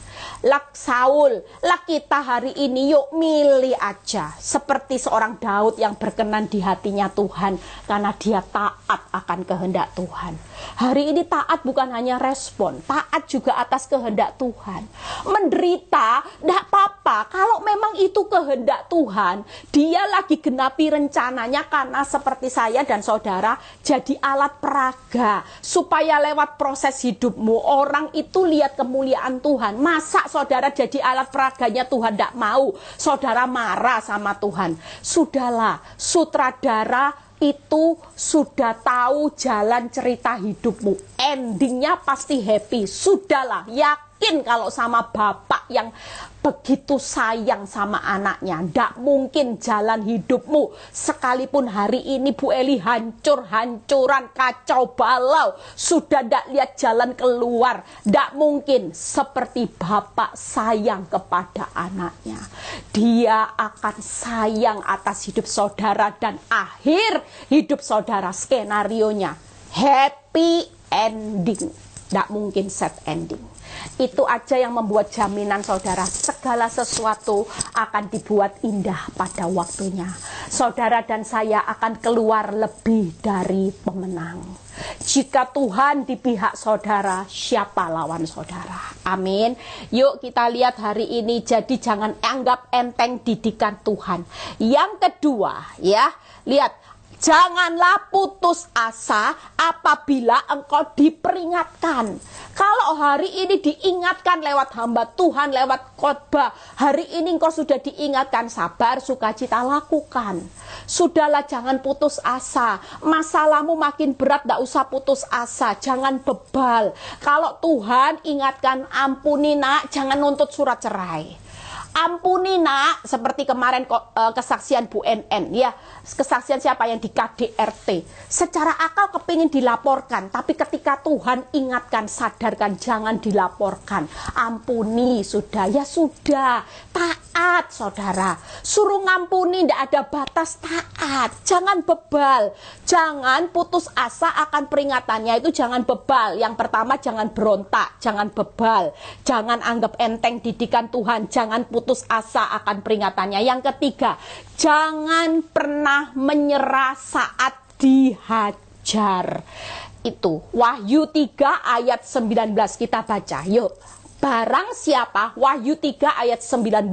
Lak Saul, lak kita hari ini yuk milih aja. Seperti seorang Daud yang berkenan di hatinya Tuhan karena dia taat akan kehendak Tuhan. Hari ini taat bukan hanya respon, taat juga atas kehendak Tuhan. Menderita, tidak apa-apa. Kalau memang itu kehendak Tuhan, dia lagi genapi rencananya karena seperti saya dan saudara jadi alat peraga. Supaya lewat proses hidupmu, orang itu lihat kemuliaan Tuhan. Masa saudara jadi alat peraganya Tuhan tidak mau? Saudara marah sama Tuhan. Sudahlah, sutradara itu sudah tahu jalan cerita hidupmu. Endingnya pasti happy. Sudahlah, yakin kalau sama bapak yang begitu sayang sama anaknya. Tidak mungkin jalan hidupmu. Sekalipun hari ini Bu Eli hancur-hancuran, kacau balau. Sudah tidak lihat jalan keluar. Tidak mungkin seperti bapak sayang kepada anaknya. Dia akan sayang atas hidup saudara dan akhir hidup saudara skenario-nya. Happy ending. Tidak mungkin set ending. Itu aja yang membuat jaminan saudara segala sesuatu akan dibuat indah pada waktunya. Saudara dan saya akan keluar lebih dari pemenang. Jika Tuhan di pihak saudara, siapa lawan saudara? Amin. Yuk kita lihat hari ini. Jadi jangan anggap enteng didikan Tuhan. Yang kedua, ya, lihat Janganlah putus asa apabila engkau diperingatkan. Kalau hari ini diingatkan lewat hamba Tuhan, lewat khotbah, hari ini engkau sudah diingatkan sabar, sukacita lakukan. Sudahlah jangan putus asa. Masalahmu makin berat, tidak usah putus asa. Jangan bebal. Kalau Tuhan ingatkan ampuni nak, jangan nuntut surat cerai ampuni nak. Seperti kemarin uh, kesaksian Bu NN ya. Kesaksian siapa? Yang di KDRT secara akal kepingin dilaporkan tapi ketika Tuhan ingatkan sadarkan jangan dilaporkan. Ampuni sudah. Ya sudah. Taat saudara. Suruh ngampuni tidak ada batas. Taat. Jangan bebal. Jangan putus asa akan peringatannya. Itu jangan bebal. Yang pertama jangan berontak. Jangan bebal. Jangan anggap enteng didikan Tuhan. Jangan putus putus asa akan peringatannya. Yang ketiga, jangan pernah menyerah saat dihajar. Itu Wahyu 3 ayat 19 kita baca. Yuk. Barang siapa, Wahyu 3 ayat 19.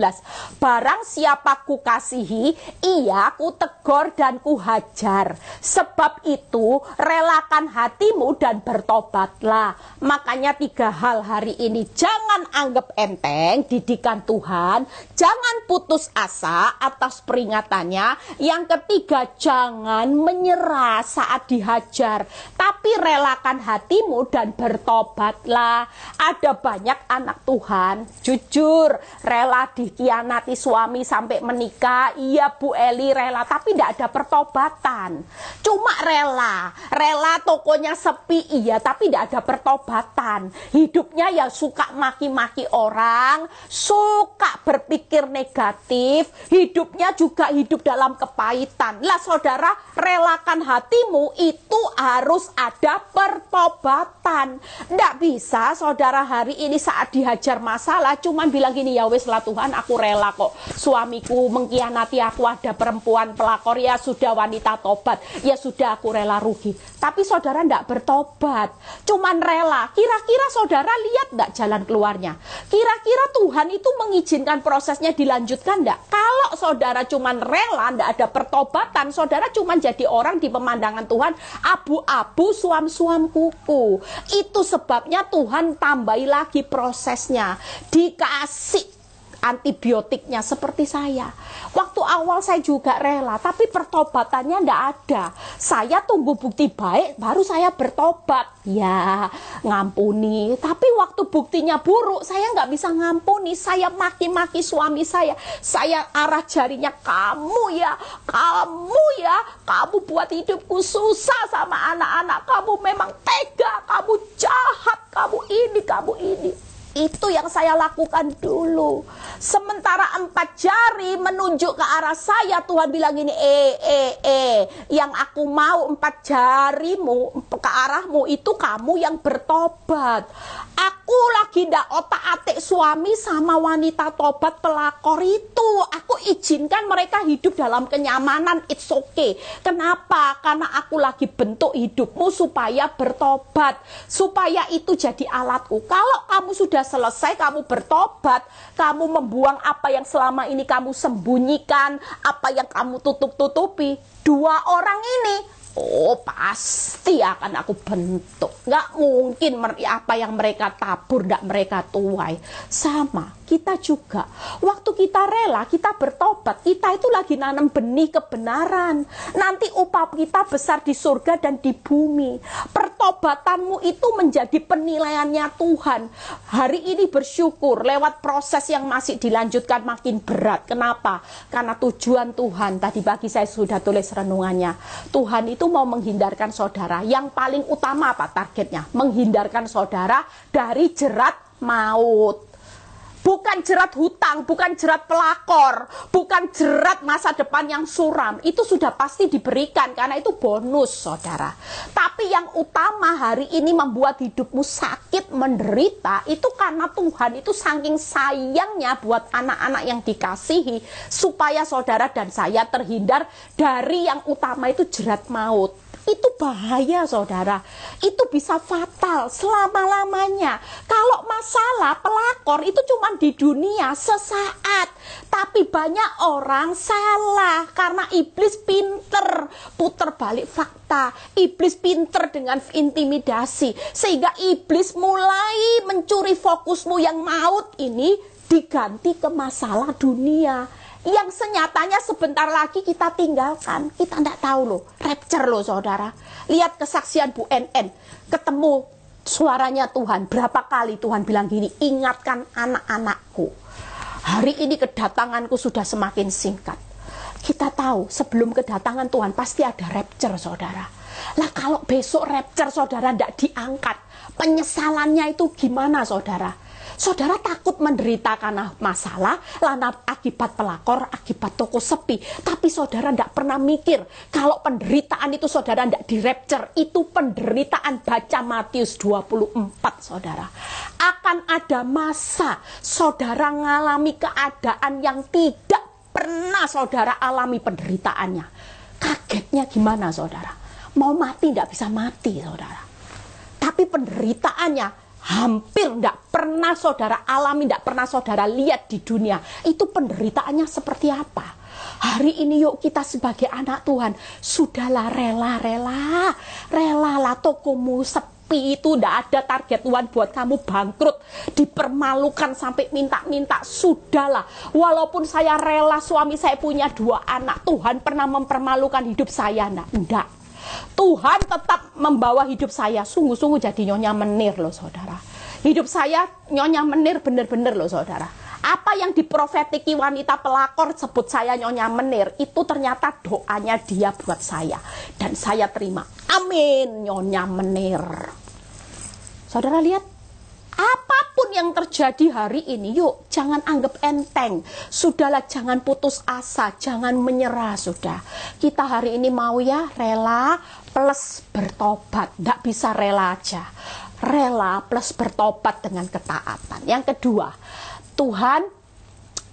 Barang siapa ku kasihi, ia ku tegor dan ku hajar. Sebab itu, relakan hatimu dan bertobatlah. Makanya tiga hal hari ini, jangan anggap enteng didikan Tuhan. Jangan putus asa atas peringatannya. Yang ketiga, jangan menyerah saat dihajar. tapi relakan hatimu dan bertobatlah. Ada banyak anak Tuhan, jujur, rela dikhianati suami sampai menikah. Iya Bu Eli rela, tapi tidak ada pertobatan. Cuma rela, rela tokonya sepi, iya, tapi tidak ada pertobatan. Hidupnya ya suka maki-maki orang, suka berpikir negatif, hidupnya juga hidup dalam kepahitan. Lah saudara, relakan hatimu itu harus ada pertobatan. Tidak bisa saudara hari ini saat dihajar masalah cuman bilang gini ya wes lah Tuhan aku rela kok suamiku mengkhianati aku ada perempuan pelakor ya sudah wanita tobat ya sudah aku rela rugi. Tapi saudara tidak bertobat, cuman rela. Kira-kira saudara lihat tidak jalan keluarnya? Kira-kira Tuhan itu mengizinkan prosesnya dilanjutkan tidak? Kalau saudara cuman rela, tidak ada pertobatan, saudara cuman jadi orang di pemandangan Tuhan abu-abu suam-suam kuku. Itu sebabnya Tuhan tambahi lagi prosesnya. Dikasih antibiotiknya seperti saya. Waktu awal saya juga rela, tapi pertobatannya tidak ada. Saya tunggu bukti baik, baru saya bertobat. Ya, ngampuni. Tapi waktu buktinya buruk, saya nggak bisa ngampuni. Saya maki-maki suami saya. Saya arah jarinya, kamu ya, kamu ya, kamu buat hidupku susah sama anak-anak. Kamu memang tega, kamu jahat, kamu ini, kamu ini. Itu yang saya lakukan dulu. Sementara empat jari menunjuk ke arah saya, Tuhan bilang gini, eh, eh, eh, yang aku mau empat jarimu ke arahmu itu kamu yang bertobat. Aku lagi ndak otak-atik suami sama wanita tobat pelakor itu. Aku izinkan mereka hidup dalam kenyamanan, it's okay. Kenapa? Karena aku lagi bentuk hidupmu supaya bertobat. Supaya itu jadi alatku. Kalau kamu sudah selesai, kamu bertobat, kamu membuang apa yang selama ini kamu sembunyikan, apa yang kamu tutup-tutupi. Dua orang ini Oh pasti akan aku bentuk. Gak mungkin apa yang mereka tabur Gak mereka tuai. Sama kita juga. Waktu kita rela kita bertobat Kita itu lagi nanam benih kebenaran. Nanti upah kita besar di surga dan di bumi. Pertobatanmu itu menjadi penilaiannya Tuhan. Hari ini bersyukur Lewat proses yang masih dilanjutkan makin berat. Kenapa? Karena tujuan Tuhan. Tadi pagi saya sudah tulis renungannya. Tuhan itu itu mau menghindarkan saudara. Yang paling utama apa targetnya? Menghindarkan saudara dari jerat maut. Bukan jerat hutang, bukan jerat pelakor, bukan jerat masa depan yang suram. Itu sudah pasti diberikan karena itu bonus, saudara. Tapi yang utama hari ini membuat hidupmu sakit, menderita, itu karena Tuhan itu saking sayangnya buat anak-anak yang dikasihi, supaya saudara dan saya terhindar dari yang utama itu jerat maut itu bahaya saudara. Itu bisa fatal selama-lamanya. Kalau masalah pelakor itu cuma di dunia sesaat. Tapi banyak orang salah karena iblis pinter. Puter balik fakta. Iblis pinter dengan intimidasi. Sehingga iblis mulai mencuri fokusmu yang maut ini diganti ke masalah dunia yang senyatanya sebentar lagi kita tinggalkan. Kita tidak tahu loh, rapture loh saudara. Lihat kesaksian Bu NN, ketemu suaranya Tuhan. Berapa kali Tuhan bilang gini, ingatkan anak-anakku. Hari ini kedatanganku sudah semakin singkat. Kita tahu sebelum kedatangan Tuhan pasti ada rapture saudara. Lah kalau besok rapture saudara tidak diangkat, penyesalannya itu gimana saudara? Saudara takut menderita karena masalah, lana akibat pelakor, akibat toko sepi. Tapi saudara tidak pernah mikir kalau penderitaan itu saudara tidak di rapture. Itu penderitaan baca Matius 24 saudara. Akan ada masa saudara mengalami keadaan yang tidak pernah saudara alami penderitaannya. Kagetnya gimana saudara? Mau mati tidak bisa mati saudara. Tapi penderitaannya hampir tidak pernah saudara alami, tidak pernah saudara lihat di dunia. Itu penderitaannya seperti apa? Hari ini yuk kita sebagai anak Tuhan, sudahlah rela-rela, relalah tokomu sepi itu tidak ada target Tuhan buat kamu bangkrut, dipermalukan sampai minta-minta, sudahlah. Walaupun saya rela suami saya punya dua anak, Tuhan pernah mempermalukan hidup saya, enggak. enggak Tuhan tetap membawa hidup saya sungguh-sungguh jadi nyonya menir loh saudara. Hidup saya nyonya menir bener-bener loh saudara. Apa yang diprofetiki wanita pelakor sebut saya nyonya menir itu ternyata doanya dia buat saya dan saya terima. Amin nyonya menir. Saudara lihat apa pun yang terjadi hari ini, yuk jangan anggap enteng. Sudahlah jangan putus asa, jangan menyerah sudah. Kita hari ini mau ya rela plus bertobat. Tidak bisa rela aja. Rela plus bertobat dengan ketaatan. Yang kedua, Tuhan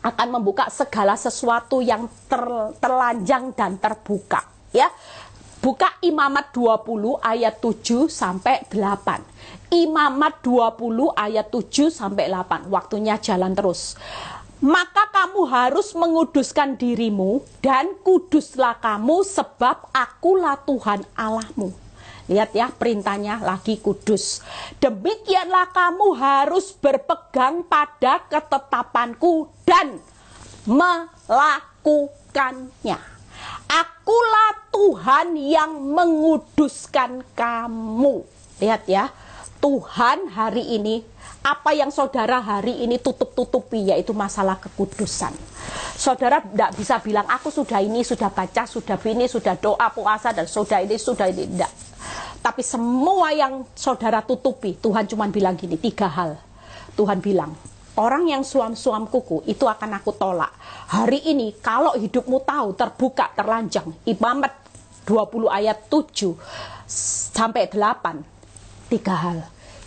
akan membuka segala sesuatu yang ter, terlanjang dan terbuka. Ya, Buka Imamat 20 ayat 7 sampai 8. Imamat 20 ayat 7 sampai 8. Waktunya jalan terus. Maka kamu harus menguduskan dirimu dan kuduslah kamu sebab akulah Tuhan Allahmu. Lihat ya perintahnya lagi kudus. Demikianlah kamu harus berpegang pada ketetapanku dan melakukannya. Akulah Tuhan yang menguduskan kamu. Lihat ya, Tuhan hari ini apa yang saudara hari ini tutup-tutupi yaitu masalah kekudusan. Saudara tidak bisa bilang aku sudah ini, sudah baca, sudah ini, sudah doa, puasa dan sudah ini, sudah ini. Tidak. Tapi semua yang saudara tutupi, Tuhan cuma bilang gini, tiga hal. Tuhan bilang, orang yang suam-suam kuku itu akan aku tolak. Hari ini kalau hidupmu tahu terbuka, terlanjang, ibamat 20 ayat 7 sampai 8 tiga hal.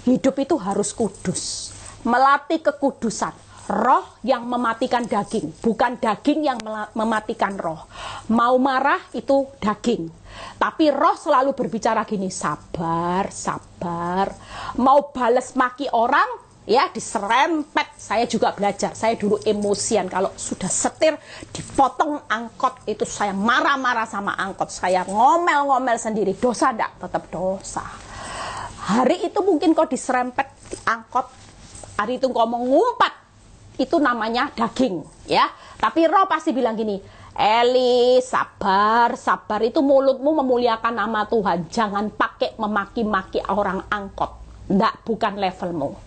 Hidup itu harus kudus. Melatih kekudusan. Roh yang mematikan daging, bukan daging yang mematikan roh. Mau marah itu daging. Tapi roh selalu berbicara gini, sabar, sabar. Mau bales maki orang, ya diserempet saya juga belajar saya dulu emosian kalau sudah setir dipotong angkot itu saya marah-marah sama angkot saya ngomel-ngomel sendiri dosa enggak tetap dosa hari itu mungkin kok diserempet di angkot hari itu ngomong ngumpat itu namanya daging ya tapi roh pasti bilang gini Eli, sabar, sabar itu mulutmu memuliakan nama Tuhan. Jangan pakai memaki-maki orang angkot. Nggak, bukan levelmu.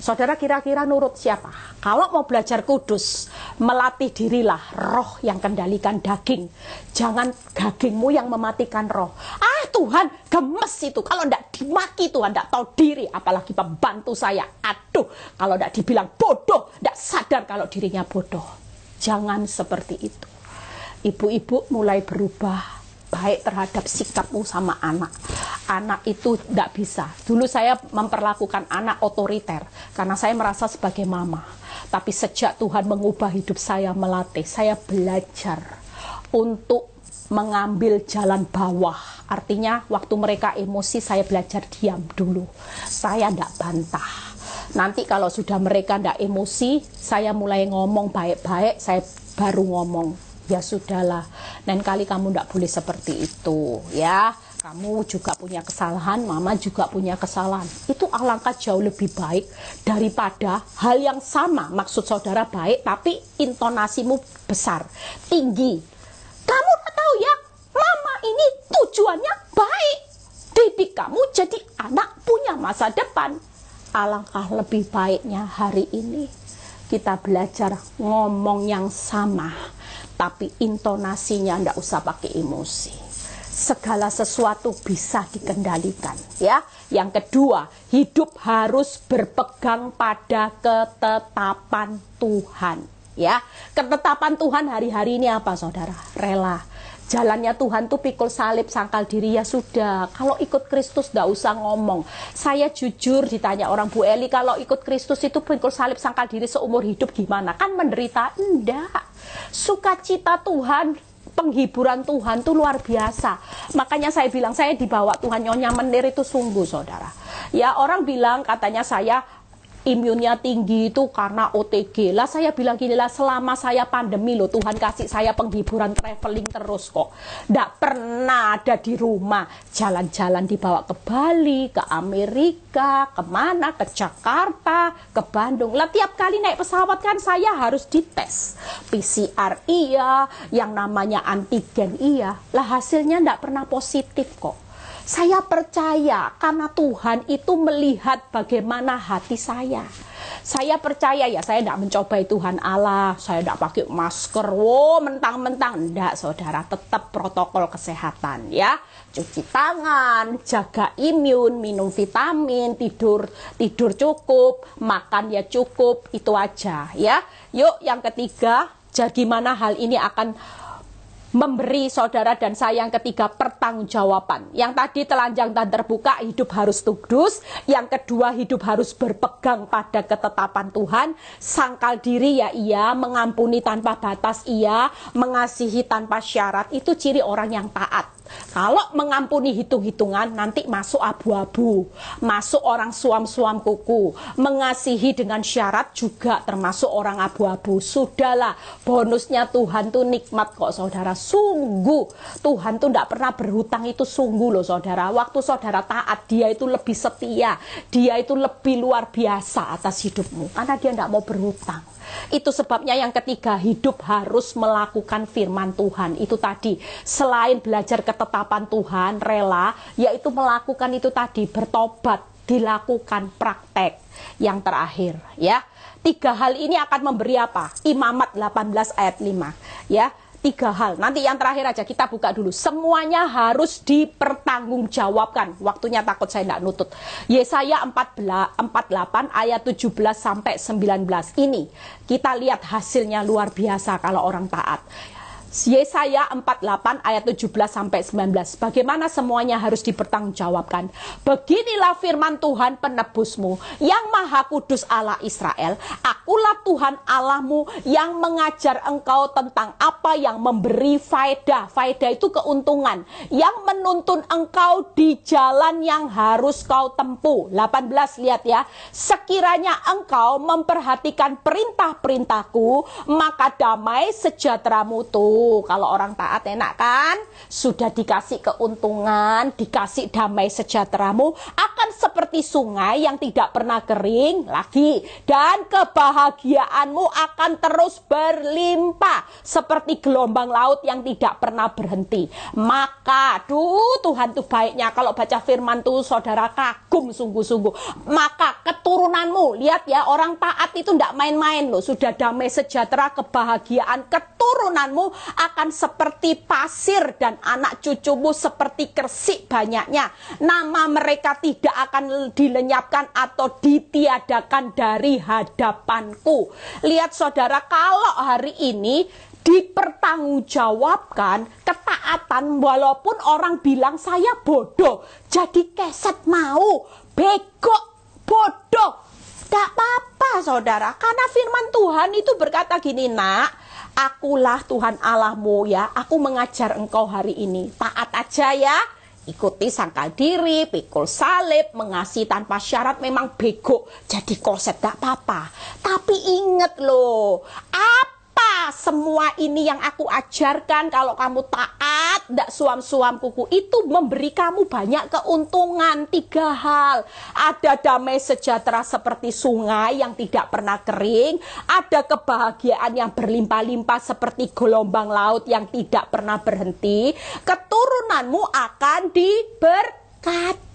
Saudara kira-kira nurut siapa? Kalau mau belajar kudus, melatih dirilah roh yang kendalikan daging. Jangan dagingmu yang mematikan roh. Tuhan, gemes itu. Kalau tidak dimaki Tuhan, tidak tahu diri. Apalagi pembantu saya. Aduh, kalau tidak dibilang bodoh, tidak sadar kalau dirinya bodoh. Jangan seperti itu. Ibu-ibu mulai berubah baik terhadap sikapmu sama anak. Anak itu tidak bisa. Dulu saya memperlakukan anak otoriter karena saya merasa sebagai mama. Tapi sejak Tuhan mengubah hidup saya melatih, saya belajar untuk mengambil jalan bawah. Artinya waktu mereka emosi saya belajar diam dulu. Saya tidak bantah. Nanti kalau sudah mereka tidak emosi, saya mulai ngomong baik-baik, saya baru ngomong ya sudahlah dan kali kamu tidak boleh seperti itu ya kamu juga punya kesalahan, mama juga punya kesalahan. Itu alangkah jauh lebih baik daripada hal yang sama. Maksud saudara baik, tapi intonasimu besar, tinggi. Kamu tak tahu ya, mama ini tujuannya baik. Didik kamu jadi anak punya masa depan. Alangkah lebih baiknya hari ini kita belajar ngomong yang sama tapi intonasinya ndak usah pakai emosi. Segala sesuatu bisa dikendalikan, ya. Yang kedua, hidup harus berpegang pada ketetapan Tuhan, ya. Ketetapan Tuhan hari-hari ini apa, Saudara? Rela, jalannya Tuhan tuh pikul salib sangkal diri ya sudah kalau ikut Kristus nggak usah ngomong saya jujur ditanya orang Bu Eli kalau ikut Kristus itu pikul salib sangkal diri seumur hidup gimana kan menderita enggak sukacita Tuhan penghiburan Tuhan tuh luar biasa. Makanya saya bilang saya dibawa Tuhan nyonya menir itu sungguh saudara. Ya orang bilang katanya saya imunnya tinggi itu karena OTG. Lah saya bilang gini lah selama saya pandemi loh Tuhan kasih saya penghiburan traveling terus kok. Nggak pernah ada di rumah. Jalan-jalan dibawa ke Bali, ke Amerika, ke mana, ke Jakarta, ke Bandung. Lah tiap kali naik pesawat kan saya harus dites. PCR iya, yang namanya antigen iya. Lah hasilnya nggak pernah positif kok. Saya percaya karena Tuhan itu melihat bagaimana hati saya. Saya percaya ya, saya tidak mencobai Tuhan Allah, saya tidak pakai masker, wow mentang-mentang, tidak saudara, tetap protokol kesehatan ya. Cuci tangan, jaga imun, minum vitamin, tidur tidur cukup, makan ya cukup, itu aja ya. Yuk yang ketiga, jadi gimana hal ini akan memberi saudara dan saya yang ketiga pertanggungjawaban. Yang tadi telanjang dan terbuka hidup harus kudus, yang kedua hidup harus berpegang pada ketetapan Tuhan, sangkal diri ya iya, mengampuni tanpa batas iya, mengasihi tanpa syarat itu ciri orang yang taat. Kalau mengampuni hitung-hitungan nanti masuk abu-abu, masuk orang suam-suam kuku, mengasihi dengan syarat juga termasuk orang abu-abu. Sudahlah, bonusnya Tuhan tuh nikmat kok saudara. Sungguh Tuhan tuh tidak pernah berhutang itu sungguh loh saudara. Waktu saudara taat dia itu lebih setia, dia itu lebih luar biasa atas hidupmu karena dia tidak mau berhutang. Itu sebabnya yang ketiga, hidup harus melakukan firman Tuhan. Itu tadi, selain belajar ketetapan Tuhan, rela, yaitu melakukan itu tadi, bertobat, dilakukan praktek. Yang terakhir, ya. Tiga hal ini akan memberi apa? Imamat 18 ayat 5, ya tiga hal. Nanti yang terakhir aja kita buka dulu. Semuanya harus dipertanggungjawabkan. Waktunya takut saya tidak nutut. Yesaya 48 ayat 17 sampai 19. Ini kita lihat hasilnya luar biasa kalau orang taat. Yesaya 48 ayat 17 sampai 19. Bagaimana semuanya harus dipertanggungjawabkan. Beginilah firman Tuhan penebusmu yang maha kudus Allah Israel. Akulah Tuhan Allahmu yang mengajar engkau tentang apa yang memberi faedah. Faedah itu keuntungan. Yang menuntun engkau di jalan yang harus kau tempuh. 18 lihat ya. Sekiranya engkau memperhatikan perintah-perintahku, maka damai sejahteramu tuh kalau orang taat enak kan? Sudah dikasih keuntungan, dikasih damai sejahteramu, akan seperti sungai yang tidak pernah kering lagi. Dan kebahagiaanmu akan terus berlimpah. Seperti gelombang laut yang tidak pernah berhenti. Maka, duh Tuhan tuh baiknya. Kalau baca firman tuh saudara kagum sungguh-sungguh. Maka keturunanmu, lihat ya orang taat itu tidak main-main loh. Sudah damai sejahtera, kebahagiaan, keturunanmu akan seperti pasir dan anak cucumu seperti kersik banyaknya. Nama mereka tidak akan dilenyapkan atau ditiadakan dari hadapanku. Lihat saudara, kalau hari ini dipertanggungjawabkan ketaatan walaupun orang bilang saya bodoh jadi keset mau bego bodoh tidak apa-apa saudara karena firman Tuhan itu berkata gini nak Akulah Tuhan Allahmu ya. Aku mengajar engkau hari ini. Taat aja ya. Ikuti sangkal diri, pikul salib, mengasihi tanpa syarat memang bego. Jadi koset tak apa-apa. Tapi inget loh, apa semua ini yang aku ajarkan kalau kamu taat tidak suam-suam kuku itu memberi kamu banyak keuntungan. Tiga hal. Ada damai sejahtera seperti sungai yang tidak pernah kering. Ada kebahagiaan yang berlimpah-limpah seperti gelombang laut yang tidak pernah berhenti. Keturunanmu akan diberkati.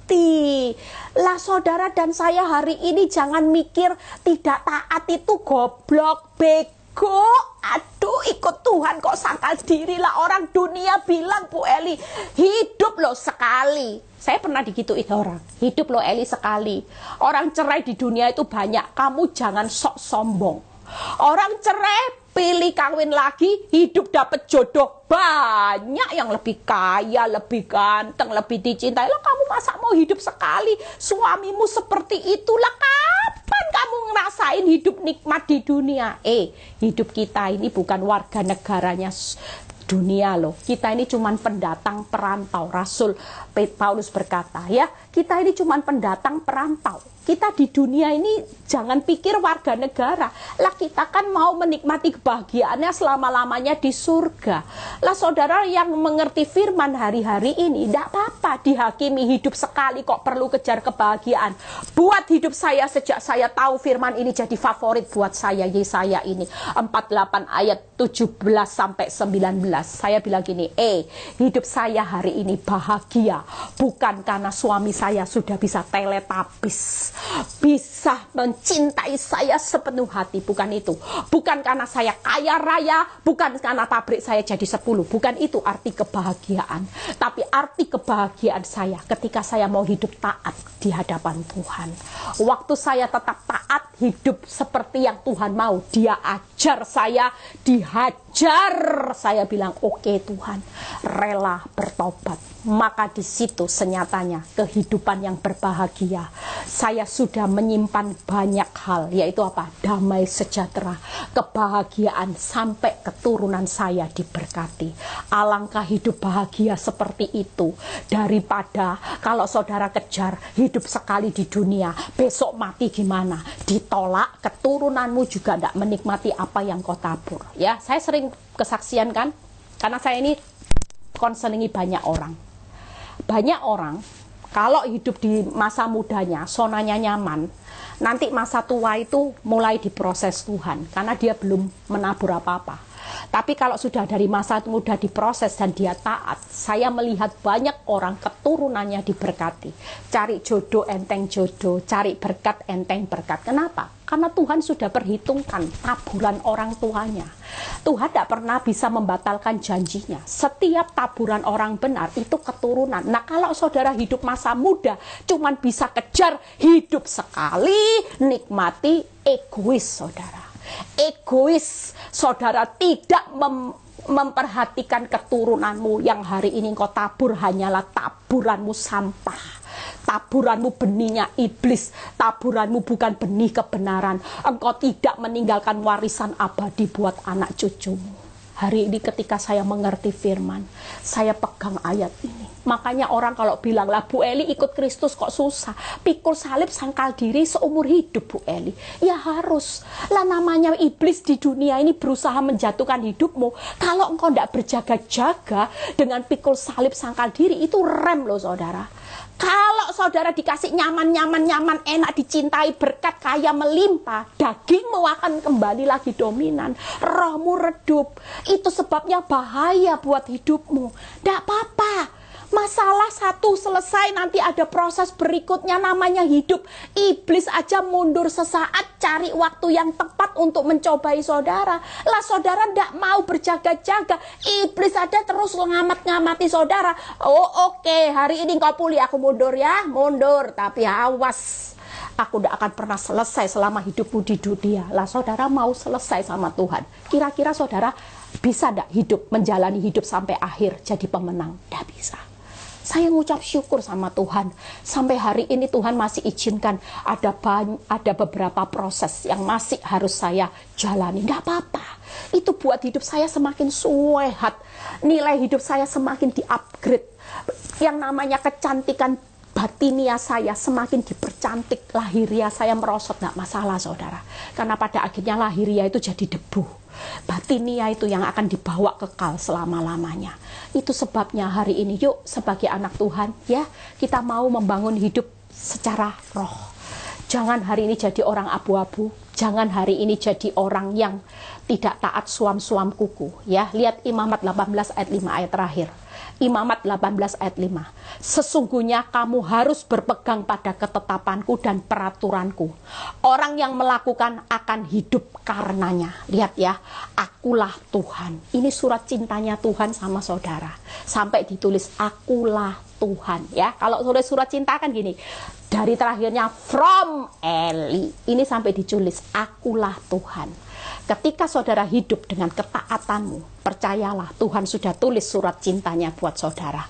Lah saudara dan saya hari ini jangan mikir tidak taat itu goblok bego kok aduh ikut Tuhan kok sangkal diri lah. Orang dunia bilang Bu Eli hidup loh sekali. Saya pernah digituin orang hidup loh Eli sekali. Orang cerai di dunia itu banyak kamu jangan sok sombong. Orang cerai pilih kawin lagi, hidup dapat jodoh banyak yang lebih kaya, lebih ganteng, lebih dicintai. Lah kamu masa mau hidup sekali, suamimu seperti itulah kapan kamu ngerasain hidup nikmat di dunia? Eh, hidup kita ini bukan warga negaranya dunia loh. Kita ini cuman pendatang perantau. Rasul Paulus berkata ya, kita ini cuman pendatang perantau kita di dunia ini jangan pikir warga negara. Lah kita kan mau menikmati kebahagiaannya selama-lamanya di surga. Lah saudara yang mengerti firman hari-hari ini, tidak apa-apa dihakimi hidup sekali kok perlu kejar kebahagiaan. Buat hidup saya sejak saya tahu firman ini jadi favorit buat saya Yesaya ini. 48 ayat 17 sampai 19. Saya bilang gini, eh hidup saya hari ini bahagia. Bukan karena suami saya sudah bisa teletapis bisa mencintai saya sepenuh hati. Bukan itu. Bukan karena saya kaya raya, bukan karena pabrik saya jadi sepuluh. Bukan itu arti kebahagiaan. Tapi arti kebahagiaan saya ketika saya mau hidup taat di hadapan Tuhan. Waktu saya tetap taat hidup seperti yang Tuhan mau. Dia ajar saya, dihajar. Saya bilang, oke okay, Tuhan, rela bertobat maka di situ senyatanya kehidupan yang berbahagia. Saya sudah menyimpan banyak hal, yaitu apa? Damai sejahtera, kebahagiaan sampai keturunan saya diberkati. Alangkah hidup bahagia seperti itu daripada kalau saudara kejar hidup sekali di dunia, besok mati gimana? Ditolak, keturunanmu juga tidak menikmati apa yang kau tabur. Ya, saya sering kesaksian kan, karena saya ini konselingi banyak orang banyak orang kalau hidup di masa mudanya, sonanya nyaman, nanti masa tua itu mulai diproses Tuhan karena dia belum menabur apa-apa. Tapi kalau sudah dari masa muda diproses dan dia taat, saya melihat banyak orang keturunannya diberkati. Cari jodoh enteng jodoh, cari berkat enteng berkat. Kenapa? Karena Tuhan sudah perhitungkan taburan orang tuanya. Tuhan tidak pernah bisa membatalkan janjinya. Setiap taburan orang benar itu keturunan. Nah kalau saudara hidup masa muda cuman bisa kejar hidup sekali, nikmati egois saudara. Egois saudara tidak mem memperhatikan keturunanmu yang hari ini kau tabur hanyalah taburanmu sampah taburanmu benihnya iblis, taburanmu bukan benih kebenaran. Engkau tidak meninggalkan warisan abadi buat anak cucumu. Hari ini ketika saya mengerti firman, saya pegang ayat ini. Makanya orang kalau bilang lah Bu Eli ikut Kristus kok susah. Pikul salib sangkal diri seumur hidup Bu Eli. Ya harus. Lah namanya iblis di dunia ini berusaha menjatuhkan hidupmu. Kalau engkau tidak berjaga-jaga dengan pikul salib sangkal diri itu rem loh saudara kalau saudara dikasih nyaman-nyaman-nyaman, enak dicintai, berkat kaya melimpah, dagingmu akan kembali lagi dominan, rohmu redup. Itu sebabnya bahaya buat hidupmu. Tidak apa-apa. Masalah satu selesai nanti ada proses berikutnya namanya hidup. Iblis aja mundur sesaat cari waktu yang tepat untuk mencobai saudara. Lah saudara tidak mau berjaga-jaga. Iblis ada terus ngamat-ngamati saudara. Oh oke okay, hari ini kau pulih aku mundur ya. Mundur tapi awas aku tidak akan pernah selesai selama hidupmu di dunia. Lah saudara mau selesai sama Tuhan. Kira-kira saudara bisa tidak hidup, menjalani hidup sampai akhir jadi pemenang? Tidak bisa. Saya ngucap syukur sama Tuhan. Sampai hari ini Tuhan masih izinkan ada banyak, ada beberapa proses yang masih harus saya jalani. Nggak apa-apa. Itu buat hidup saya semakin sehat. Nilai hidup saya semakin di-upgrade. Yang namanya kecantikan batinia saya semakin dipercantik, lahiria saya merosot, nggak masalah saudara. Karena pada akhirnya lahiria itu jadi debu Batinia itu yang akan dibawa kekal selama-lamanya. Itu sebabnya hari ini yuk sebagai anak Tuhan ya kita mau membangun hidup secara roh. Jangan hari ini jadi orang abu-abu, jangan hari ini jadi orang yang tidak taat suam-suam kuku ya. Lihat Imamat 18 ayat 5 ayat terakhir. Imamat 18 ayat 5. Sesungguhnya kamu harus berpegang pada ketetapanku dan peraturanku. Orang yang melakukan akan hidup karenanya. Lihat ya, akulah Tuhan. Ini surat cintanya Tuhan sama saudara. Sampai ditulis akulah Tuhan ya. Kalau tulis surat cinta kan gini. Dari terakhirnya from Eli. Ini sampai ditulis akulah Tuhan. Ketika saudara hidup dengan ketaatanmu, percayalah Tuhan sudah tulis surat cintanya buat saudara.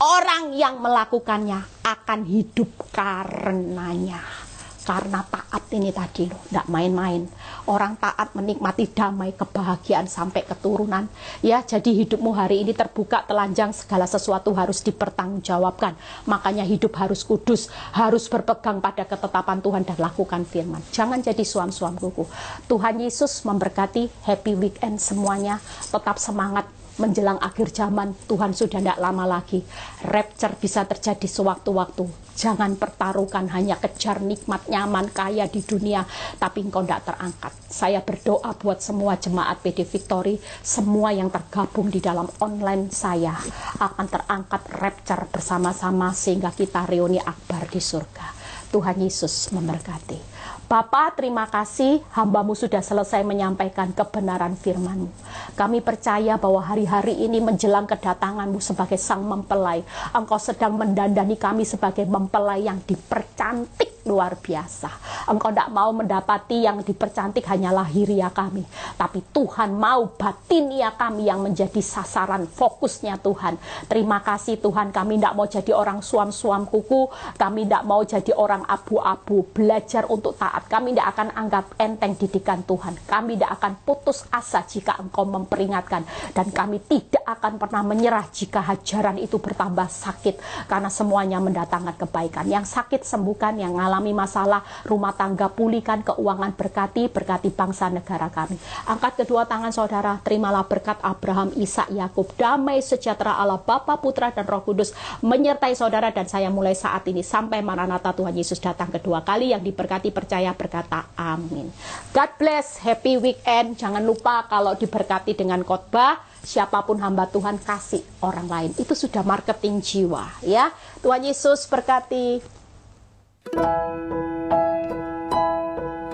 Orang yang melakukannya akan hidup karenanya. Karena taat ini tadi loh, tidak main-main. Orang taat menikmati damai, kebahagiaan sampai keturunan. Ya, jadi hidupmu hari ini terbuka, telanjang, segala sesuatu harus dipertanggungjawabkan. Makanya hidup harus kudus, harus berpegang pada ketetapan Tuhan dan lakukan firman. Jangan jadi suam-suam kuku. Tuhan Yesus memberkati, happy weekend semuanya. Tetap semangat menjelang akhir zaman Tuhan sudah tidak lama lagi. Rapture bisa terjadi sewaktu-waktu. Jangan pertaruhkan hanya kejar nikmat nyaman kaya di dunia. Tapi engkau tidak terangkat. Saya berdoa buat semua jemaat PD Victory semua yang tergabung di dalam online saya akan terangkat rapture bersama-sama sehingga kita reuni akbar di surga. Tuhan Yesus memberkati. Bapak, terima kasih hambamu sudah selesai menyampaikan kebenaran firmanmu. Kami percaya bahwa hari-hari ini menjelang kedatanganmu sebagai sang mempelai. Engkau sedang mendandani kami sebagai mempelai yang dipercantik luar biasa. Engkau tidak mau mendapati yang dipercantik hanya lahiria kami. Tapi Tuhan mau batinia kami yang menjadi sasaran fokusnya Tuhan. Terima kasih Tuhan kami tidak mau jadi orang suam-suam kuku. Kami tidak mau jadi orang abu-abu. Belajar untuk taat. Kami tidak akan anggap enteng didikan Tuhan. Kami tidak akan putus asa jika engkau memperingatkan. Dan kami tidak akan pernah menyerah jika hajaran itu bertambah sakit. Karena semuanya mendatangkan kebaikan. Yang sakit sembuhkan, yang ngalah mengalami masalah rumah tangga pulihkan, keuangan berkati, berkati bangsa negara kami. Angkat kedua tangan saudara, terimalah berkat Abraham, Ishak, Yakub, damai sejahtera Allah Bapa, Putra dan Roh Kudus menyertai saudara dan saya mulai saat ini sampai Maranatha Tuhan Yesus datang kedua kali yang diberkati percaya berkata amin. God bless, happy weekend. Jangan lupa kalau diberkati dengan khotbah siapa pun hamba Tuhan kasih orang lain. Itu sudah marketing jiwa ya. Tuhan Yesus berkati. Thank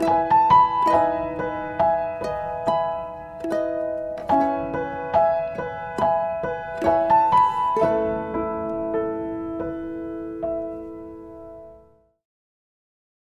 you.